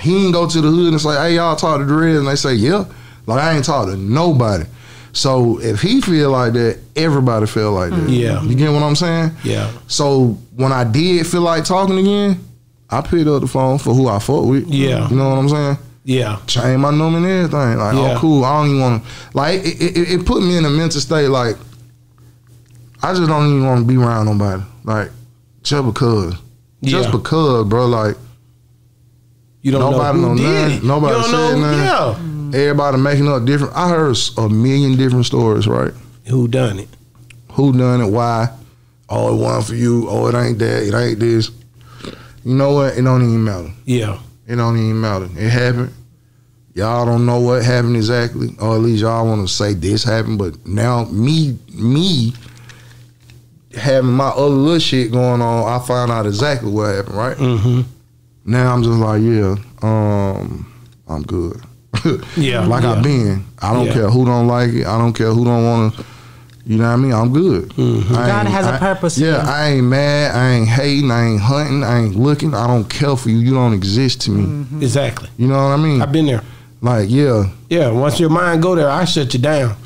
He didn't go to the hood and say, "Hey, y'all talk to Dreads," and they say, "Yeah." Like I ain't talk to nobody. So if he feel like that, everybody feel like that. Mm-hmm. Yeah. you get what I'm saying? Yeah. So when I did feel like talking again, I picked up the phone for who I fought with. Yeah. you know what I'm saying? Yeah. change my number and everything. Like, Yeah. oh, cool. I don't even want to. Like, it, it, it put me in a mental state. Like, I just don't even want to be around nobody. Like, just because. Just because, bro. Like, You don't nobody know know nothing. Nobody you don't said know, nothing. Yeah. everybody making up different. I heard a million different stories. Right? Who done it? Who done it? Why? Oh, it wasn't for you. Oh, it ain't that. It ain't this. You know what? It don't even matter. Yeah. It don't even matter. It happened. Y'all don't know what happened exactly, or at least y'all want to say this happened. But now, me, me having my other little shit going on, I found out exactly what happened. Right Mm-hmm. now, I'm just like, yeah, um, I'm good. Yeah. like yeah. I've been. I don't Yeah. care who don't like it. I don't care who don't want to. You know what I mean? I'm good. Mm-hmm. God has a I- purpose for Yeah. I ain't mad. I ain't hating. I ain't hunting. I ain't looking. I don't care for you. You don't exist to me. Mm-hmm. Exactly. You know what I mean? I've been there. Like, yeah, Yeah. Once your mind go there, I shut you down.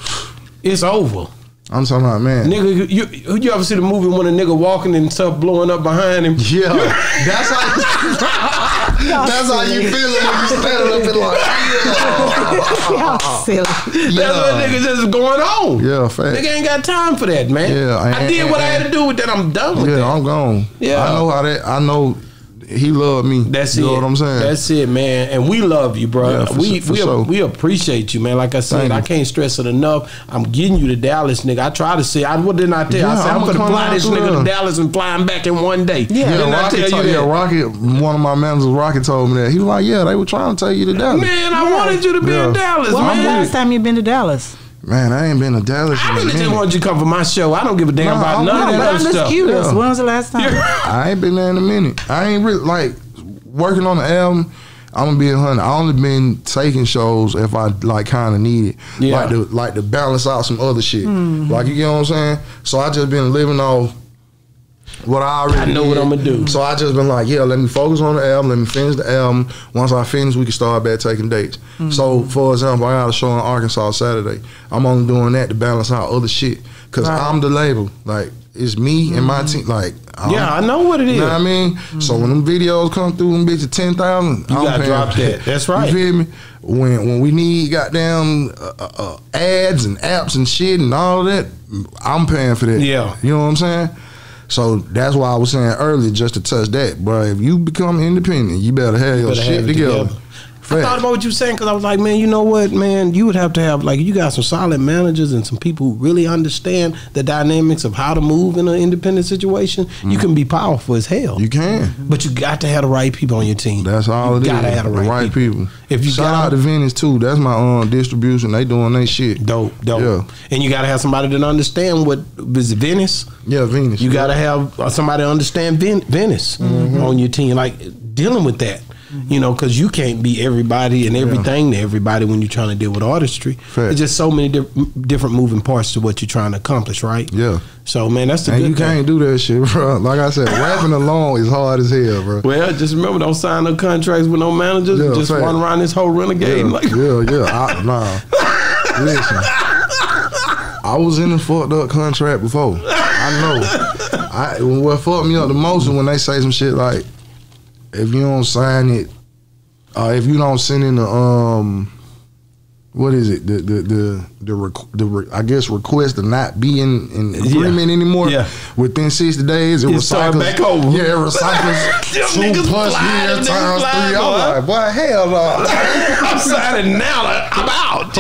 It's over. I'm talking about man. Nigga, you you ever see the movie when a nigga walking and stuff blowing up behind him? Yeah, that's how. that's how you feel when you standing up and like, Y'all silly. That's what niggas is going on. yeah, fact. Nigga ain't got time for that, man. Yeah, I and- did and- what I had to do with that. I'm done with Yeah, that. I'm gone. Yeah. I know how that. I know he loved me. That's it. you it. know what I'm saying? That's it, man. And we love you, bro. Yeah, for we su- for we sure. we appreciate you, man. Like I said, Thank I can't stress it enough. I'm getting you to Dallas, nigga. I try to say, I what didn't I tell you? I said I'm, I'ma gonna fly this through nigga to. Dallas and fly him back in one day. Yeah. Didn't I Rocket tell you told- that? yeah, Rocket, one of my managers, Rocket told me that. He was like, yeah, they were trying to tell you to Dallas. Man, I Yeah. wanted you to be Yeah. in Dallas, When was the last time you been to Dallas? Man, I ain't been to Dallas. I in a really just minute. wanted you to come for my show. I don't give a damn Nah, about I'm none not, of that I'm other just stuff. curious. Yeah. When was the last time? I ain't been there in a minute. I ain't really like working on the album. I'm gonna be a hundred. I only been taking shows if I like kind of need it, Yeah. like to like to balance out some other shit. Hmm. Like you get what I'm saying. So I just been living off what I already. I know what. I'ma do. So I just been like, yeah, let me focus on the album. Let me finish the album. Once I finish, we can start back taking dates. So for example, I got a show in Arkansas Saturday. I'm only doing that to balance out other shit because Right. I'm the label. Like it's me and my team. Like I'm- Yeah, I know what it is. you know what I mean? So when them videos come through, them bitches ten thousand. You gotta drop that. That's right. You feel me? When when we need goddamn uh, uh, uh, ads and apps and shit and all of that, I'm paying for that. Yeah. you know what I'm saying. So that's why I was saying earlier, just to touch that, bro. If you become independent, you better have your better shit have together. together. I thought about what you were saying because I was like, man, you know what, man, you would have to have like you got some solid managers and some people who really understand the dynamics of how to move in an independent situation. You can be powerful as hell. Mm. You can. but you got to have the right people on your team. That's all you it is. gotta have the right, people. If you shout got out to Venice too. That's my um distribution. They doing they shit. dope, dope, Yeah. and you got to have somebody that understand what is Venice. Yeah, Venus. You got to have uh, somebody understand Ven- Venice Mm-hmm. on your team, like dealing with that. Mm-hmm. You know, because you can't be everybody and everything to everybody when you're trying to deal with artistry. Fact. There's just so many di- different moving parts to what you're trying to accomplish, right? Yeah. So, man, that's the And you thing. can't do that shit, bro. Like I said, rapping alone is hard as hell, bro. Well, just remember, don't sign no contracts with no managers. Yeah, just fact. run around this whole renegade. Yeah, like, yeah, yeah. I, nah. Listen, I was in a fucked up contract before. I know. I what fucked me up the most is when they say some shit like, if you don't sign it, uh, if you don't send in the um. What is it? The the the the, requ- the I guess request to not be in, in agreement anymore. Yeah. Within sixty days, it You recycles back over. Yeah, it recycles two plus years times three. I'm like, boy, hell no. I'm signing now. Like, I'm out.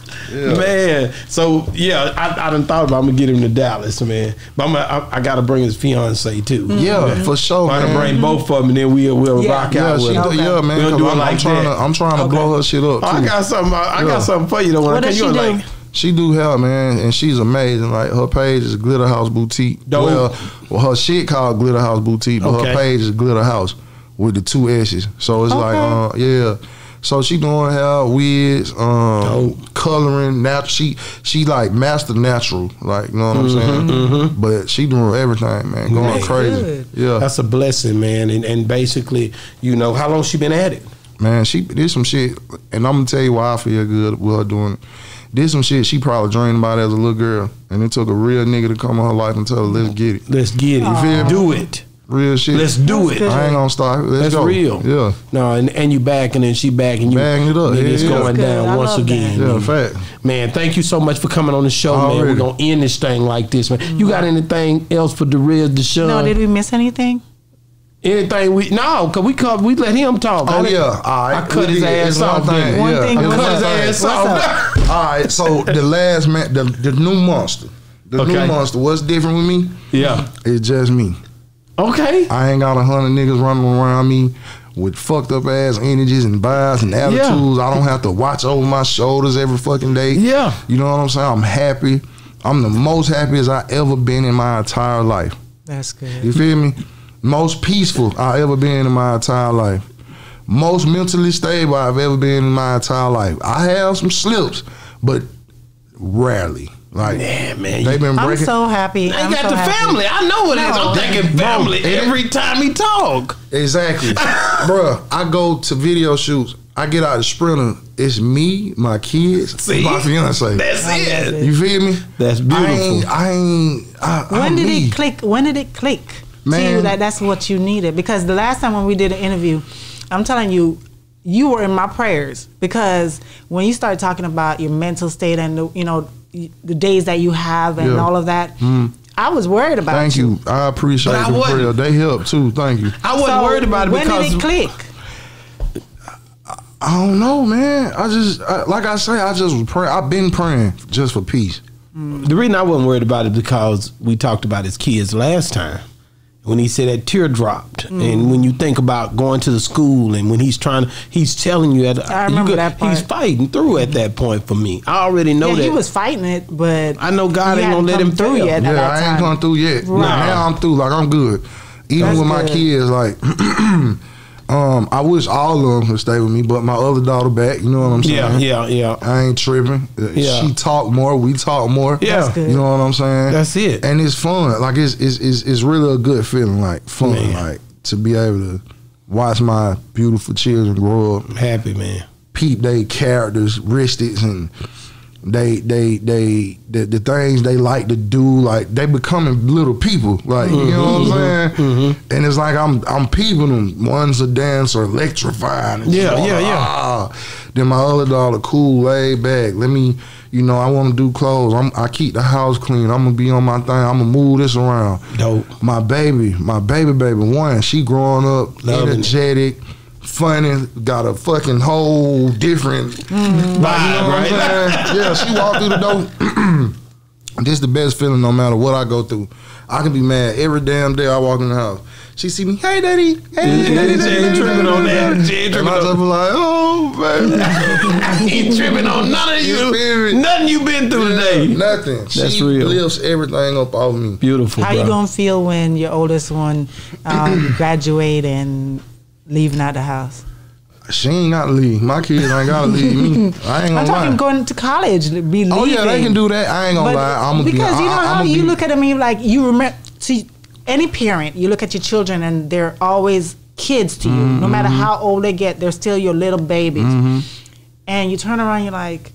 You know what I'm saying? Man. Yeah. Man, so yeah, I, I done thought about I'm gonna get him to Dallas, man. But I'm gonna, I, I got to bring his fiance too. Yeah, for sure, I'm gonna man. bring both of them, and then we'll we'll Yeah. rock Yeah, out with do, them. yeah, man. We'll 'cause do it I'm, like I'm trying that. to, I'm trying to Okay. blow her shit up. Oh, I got something. I, I Yeah. got something for you though. When What I does you she do? like, She do help, man, and she's amazing. Like her page is Glitter House Boutique. Dope. Well, well, her shit called Glitter House Boutique, but Okay. her page is Glitter House with the two S's. So it's like, uh, yeah. So she doing hair, wigs, um, coloring. Natural. She she like master natural. Like you know what I'm saying. But she doing everything, man. Going Man. crazy. Good. Yeah, that's a blessing, man. And and basically, you know, how long she been at it? man. She did some shit, and I'm gonna tell you why I feel good with her doing. it. Did some shit she probably dreamed about as a little girl, and it took a real nigga to come in her life and tell her, "Let's get it." Let's get it. Aw. feel me? Do it. Real shit. Let's do it. I ain't gonna stop. Let's That's go. real. Yeah. No, and, and you back and then she back and you Bagging it up. nigga, It's Yeah, yeah. going That's down I once love again. that. Yeah, man. fact. Man, thank you so much for coming on the show, man. We're gonna end this thing like this, man. You got mm-hmm. anything else for the Derez Deshaun? No, did we miss anything? anything we no, cause we cut we let him talk. Oh I yeah. All right. I cut We his ass off. thing. One yeah. thing, I cut his ass off. All right. So the last man, the, the new monster, the Okay. new monster. What's different with me? yeah. It's just me. Okay. I ain't got a hundred niggas running around me with fucked up ass energies and vibes and attitudes. I don't have to watch over my shoulders every fucking day. Yeah. You know what I'm saying? I'm happy. I'm the most happiest I ever been in my entire life. That's good. You feel me? Most peaceful I ever been in my entire life. Most mentally stable I've ever been in my entire life. I have some slips, but rarely. Like Man, man, they've been I'm so happy. They I'm got so the happy. family. I know what it is. I'm No. thinking Bro, family it- every time he talk. Exactly. Bruh, I go to video shoots. I get out the sprinter. It's me, my kids, See? my fiance. That's I love it. it. you feel me? That's I beautiful. ain't. I ain't I, When I'm did me. it click? When did it click to you that that's what you needed? Because the last time when we did an interview, I'm telling you, you were in my prayers because when you started talking about your mental state and the, you know the days that you have and Yeah. all of that, hmm. I was worried about Thank you. I appreciate But I the wasn't. prayer. They help too. Thank you. I wasn't So, worried about it when because did it click? I don't know, man. I just I, like I say, I just was praying. I've been praying just for peace. the reason I wasn't worried about it because we talked about his kids last time. When he said that tear dropped, and when you think about going to the school, and when he's trying to, he's telling you at I remember you that he's fighting through at that point for me. I already know yeah, that he was fighting it, but I know God ain't gonna let him through fail. yet. Yeah, that I ain't time. gone through yet. Right. Now I'm through. Like I'm good. Even That's with my good. kids, like um, I wish all of them would stay with me, but my other daughter back. You know what I'm saying? Yeah, yeah, yeah. I ain't tripping. Uh, Yeah. She talk more. We talk more. Yeah. That's good. You know what I'm saying? That's it. And it's fun. Like it's it's it's, it's really a good feeling. Like fun. Man. Like to be able to watch my beautiful children grow up, I'm happy, man. peep they characters, ristics, and they they they the, the things they like to do. Like they becoming little people. Like you know what I'm mm-hmm. saying? Mm-hmm. Mm-hmm. And it's like I'm I'm peeping them. One's a dancer, electrifying. and Yeah, yeah, yeah. ah. Then my other daughter, cool, laid back. Let me, you know, I want to do clothes. I'm, I keep the house clean. I'm gonna be on my thing. I'm gonna move this around. Dope. My baby, my baby, baby, one, she growing up, Loving it. Energetic, funny, got a fucking whole different Vibe, you know right? Yeah, she walked through the door. this the best feeling no matter what I go through. I can be mad every damn day I walk in the house. She see me, hey daddy, hey daddy, She daddy, ain't daddy, tripping on daddy, that. She ain't And tripping I just on- be like, oh baby. He ain't tripping on none of You you. feel me? Nothing you been through today. Nothing. That's she real. lifts everything up off me. Beautiful. How bro. you gonna feel when your oldest one um, graduate and leaving out the house? She ain't gotta leave. My kids ain't gotta leave me. I ain't gonna I'm talking lie. going to college, be leaving. Oh yeah, they can do that. I ain't gonna But lie. I'm gonna because be. you know I, how you be, look at me like you remember. To any parent, you look at your children, and they're always kids to you. No matter Mm-hmm. how old they get, they're still your little babies. And you turn around, you're like,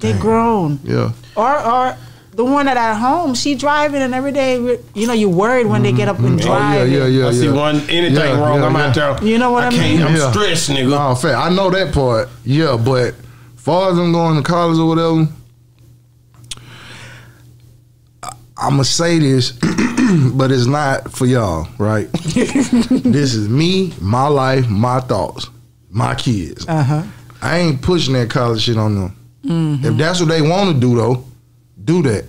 they Dang. grown. Yeah. Or or the one that at home, she driving, and every day, you know, you're worried when they get up and Oh yeah, drive. yeah, yeah, I see yeah. one anything Yeah, wrong. yeah, I'm out there. You know what I can't, mean? I'm Yeah. stressed, nigga. No, fact. I know that part. Yeah, but far as I'm going to college or whatever, I'm gonna say this, but it's not for y'all, right? this is me, my life, my thoughts, my kids. Uh huh. I ain't pushing that college shit on them. If that's what they want to do, though, do that.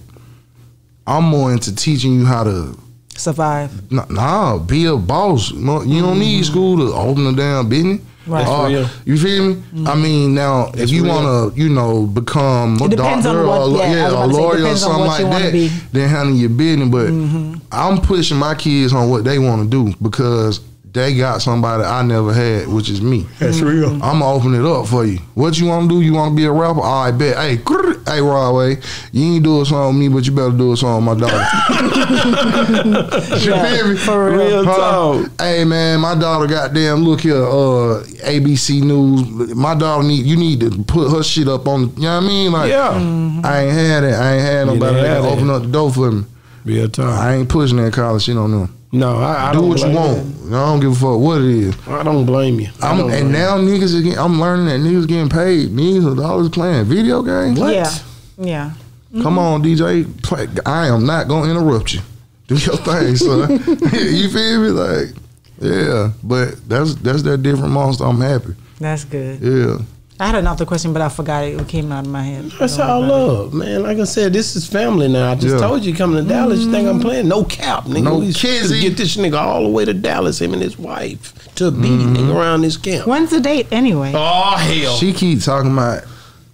I'm more into teaching you how to Survive. Nah, nah, be a boss. You don't need mm-hmm. school to open a damn business. Right. That's uh, Or- You feel me? I mm-hmm. mean, now if you real. want to, you know, become a It depends on doctor what- or a, yeah, yeah, a to say, it lawyer or something like that. Mm-hmm. then handle your business. But mm-hmm. I'm pushing my kids on what they want to do because they got somebody I never had, which is me. That's real. I'm gonna open it up for you. What you want to do? You want to be a rapper? All right, bet. Hey, grrr, hey, Rod Wave, you ain't do a song with me, but you better do a song with my daughter. you feel me? for real. Real Huh? talk. Hey man, my daughter goddamn look here, uh ABC News. My daughter need you need to put her shit up on you know what I mean? Like Yeah. I ain't had it. I ain't had nobody didn't that have can that. open up the door for me. Real talk. I ain't pushing that college shit on them. No, I, I Do don't what you blame want. I don't give a fuck what it is. I don't blame you. I I'm, don't and blame now niggas again I'm learning that niggas getting paid millions of dollars playing video games. What? Yeah. Yeah. Come mm-hmm. on, DJ. Play. I am not gonna interrupt you. Do your thing, son. you feel me? Like, yeah. But that's that's that different monster. I'm happy. That's good. Yeah. I had another question, but I forgot it. It came out of my head. That's Don't all worry about love, man. Like I said, this is family now. I just Yeah. told you coming to Dallas, you think I'm playing? No cap, nigga. No we kizzy. Get this nigga all the way to Dallas, him and his wife, to be Mm-hmm. nigga around this camp. When's the date anyway? Oh hell. She keep talking about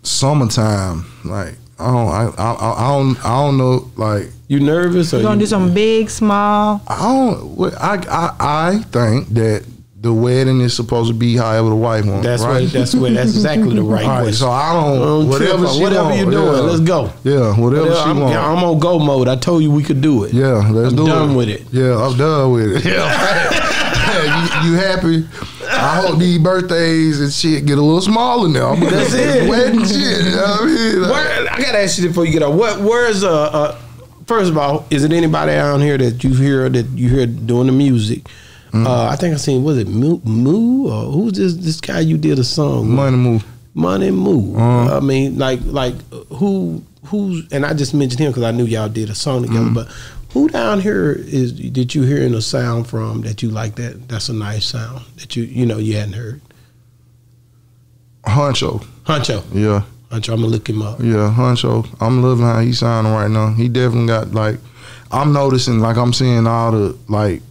summertime. Like, I don't, I, I, I don't, I don't know. Like, you nervous or You gonna you, do some big, small? I don't. what- I, I, I think that the wedding is supposed to be however the wife wants. That's right. right. That's what. That's exactly the right All right, so I I don't. don't whatever trip. she whatever want, you doing, yeah. let's go. Yeah, whatever Yeah, she I'm, want. I'm on go mode. I told you we could do it. Yeah, let's I'm do done it. with it. Yeah, I'm done with it. Yeah, you, you happy? I hope these birthdays and shit get a little smaller now. because That's it. Wedding shit. You know what I mean? Like, Where, I gotta ask you before you get out. What? Where's uh, uh? First of all, is it anybody out here that you hear that you hear doing the music? Mm-hmm. Uh, I think I seen was it Moo, Moo or who's this this guy you did a song? with? money move. Money Moo. Uh-huh. I mean, like like who who's and I just mentioned him because I knew y'all did a song together. Mm-hmm. But Who down here is did you hearing a sound from that you like that? That's a nice sound that you you know you hadn't heard. Huncho. Huncho, Yeah. Huncho, I'm gonna look him up. Yeah, Huncho. I'm loving how he's sounding right now. He definitely got like I'm noticing like I'm seeing all the like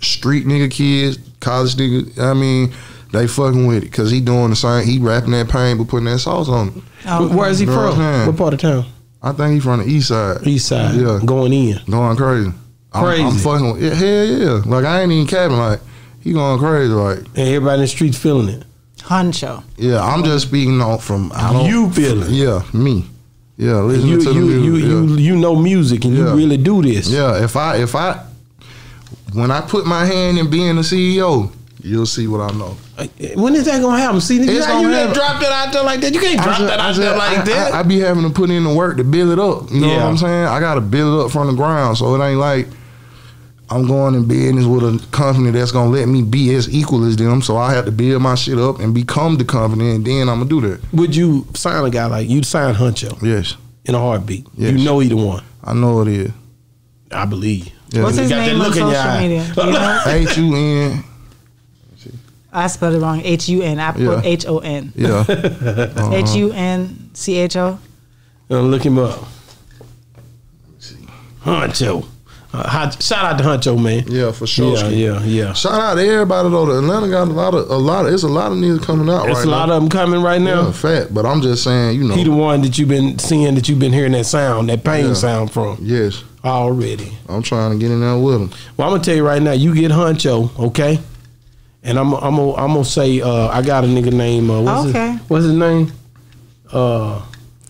street nigga kids, college nigga. I mean, they fucking with it because he doing the same. He rapping that pain but putting that sauce on it. Oh, okay. Where is he You know from? what What part of town? I think he from the east side. East side. Yeah. Going in. Going crazy. I'm, I'm fucking with yeah, hell yeah. Like I ain't even capping. Like he going crazy. Like And everybody in the streets feeling it. Huncho. yeah, I'm just speaking on from I don't You feeling. it. Yeah, me. Yeah, listening You to the you music. you, yeah. you you know music and Yeah. you really do this. Yeah, if I if I when I put my hand in being the CEO, you'll see what I know. Uh, When is that gonna happen? See, It's how gonna you happen. drop that out there like that? You can't drop just- that out just- there like I, that. I, I be having to put in the work to build it up. You know Yeah. what I'm saying? I gotta build it up from the ground. So it ain't like I'm going in business with a company that's gonna let me be as equal as them. So I have to build my shit up and become the company, and then I'm gonna do that. Would you sign a guy like you'd sign Huncho Yes, in a heartbeat? Yes. You know he the one. I know it is. I believe. Yeah. What's his got name on look in your social eye. media? You know? H U N. I spelled it wrong. H U N. I Yeah. put H O N. Yeah. Uh-huh. H U N C H O. Uh, look him up. Huncho. Uh, shout out to Huncho, man. Yeah, for sure. Yeah, yeah, yeah. Shout out to everybody though. The Atlanta got a lot of a lot of it's a lot of niggas coming out There's right a lot now. of them coming right now. yeah, fat, but I'm just saying, you know. He the one that you've been seeing that you've been hearing that sound, that pain Yeah. sound from yes, already. I'm trying to get in there with him. Well, I'm gonna tell you right now, you get Huncho, okay? And I'm I'm gonna I'm gonna say uh, I got a nigga name. Uh, what's Okay. His, what's his name? Uh,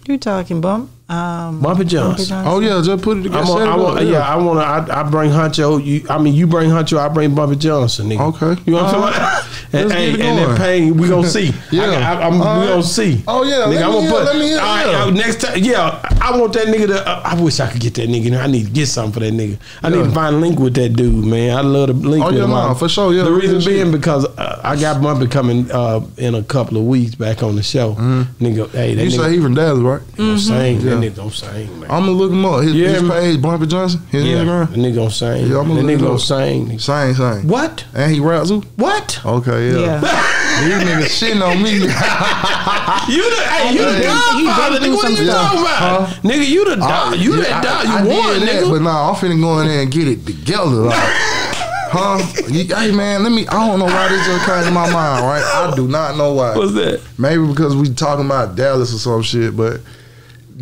You talking bump? Um, Bumpy Johnson. Oh yeah, just put it together. I'm set a, it I want, yeah. I want to. I, I bring Huncho. You, I mean, you bring Huncho. I bring Bumpy Johnson. Nigga. Okay. You know what I'm All saying? right. and, Let's hey, and that going. pain, we gonna see. Yeah. I, I, I'm, All we gonna see. Oh, yeah, nigga. let I'm me gonna put. let me hear, all right, yeah. uh, next time, yeah. I want that nigga to. Uh, I wish I could get that nigga. I need to get something for that nigga. I need to find a link with that dude, man. I love to link Oh, with yeah, him. nah, for sure, yeah, The reason real shit. being because uh, I got Bumpy coming uh, in a couple of weeks back on the show. Nigga, hey, that Mm-hmm. You nigga say he from Dallas, right? don't sing. Yeah. That nigga don't sing, man. I'm gonna look him up. His, Yeah, his page, Bumpy Johnson. His yeah, Instagram. that nigga gonna sing. Yeah, I'ma that look nigga it gonna up. sing. Same, same. What? And he raps too. What? Okay, yeah. Yeah. These niggas shitting on me. You the hey, And you he the been- dog he been father, through nigga. What are you talking about? Nigga, you the dog. You yeah, that dog. You I, won, nigga. That, but nah, I'm finna go in there and get it together. Like, huh? You- hey man, let me. I don't know why this just came to my mind. Right? I do not know why. What's that? Maybe because we talking about Dallas or some shit, but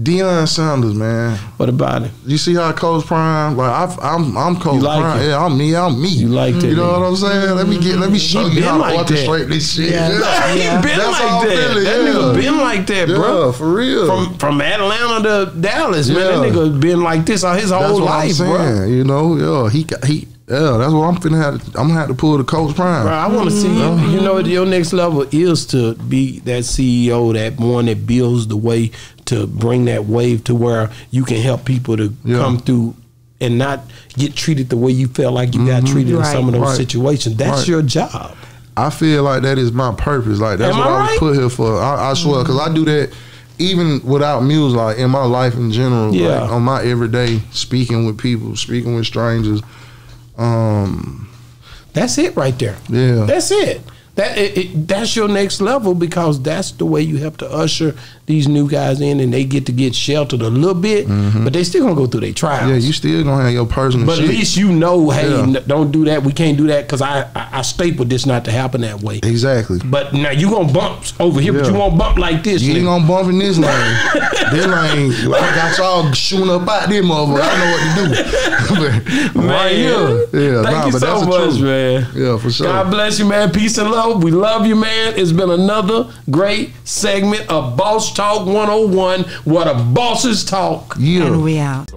Deion Sanders, man. What about it? You see how Coach Prime, like I've, I'm, I'm Coach You like Prime. it? Yeah, I'm me. I'm me. You like that You know nigga. what I'm saying? Let me get. Let me show He you how been to like that. orchestrate this shit. Yeah. Yeah, he Yeah. been That's like all that. Philly, that yeah. nigga been like that, bro. Yeah, for real. From from Atlanta to Dallas, man. That nigga been like this all his That's whole what life, I'm bro. You know, yeah, he got he. Yeah, that's what I'm finna have. To, I'm gonna have to pull the Coach Prime. Bro, I want to see you. Mm-hmm. You know, what your next level is to be that CEO, that one that builds the way to bring that wave to where you can help people to Yeah. come through and not get treated the way you felt like you got treated in some of those Mm-hmm. Right. situations. That's Right. your job. I feel like that is my purpose. Like that's Am what I was put here for. I, I swear, because I do that even without music. Like in my life in general, Yeah. like on my everyday speaking with people, speaking with strangers. Um, That's it right there. yeah, That's it. That it, it, that's your next level because that's the way you have to usher these new guys in, and they get to get sheltered a little bit, mm-hmm. but they still gonna go through their trials. Yeah. You still gonna have your personal But shit. at least you know, hey, Yeah. don't do that. We can't do that because I, I I stapled this not to happen that way. exactly. But now you gonna bump over here, but you won't bump like this. You ain't gonna bump in this lane. this lane, I got y'all shooting up out there, motherfucker. I know what to do. right here, yeah, Thank nah, you but so much, man. Yeah, for sure. God bless you, man. Peace and love. We love you, man. It's been another great segment of Boss Talk 101, what a bosses talk. Yeah. And we out.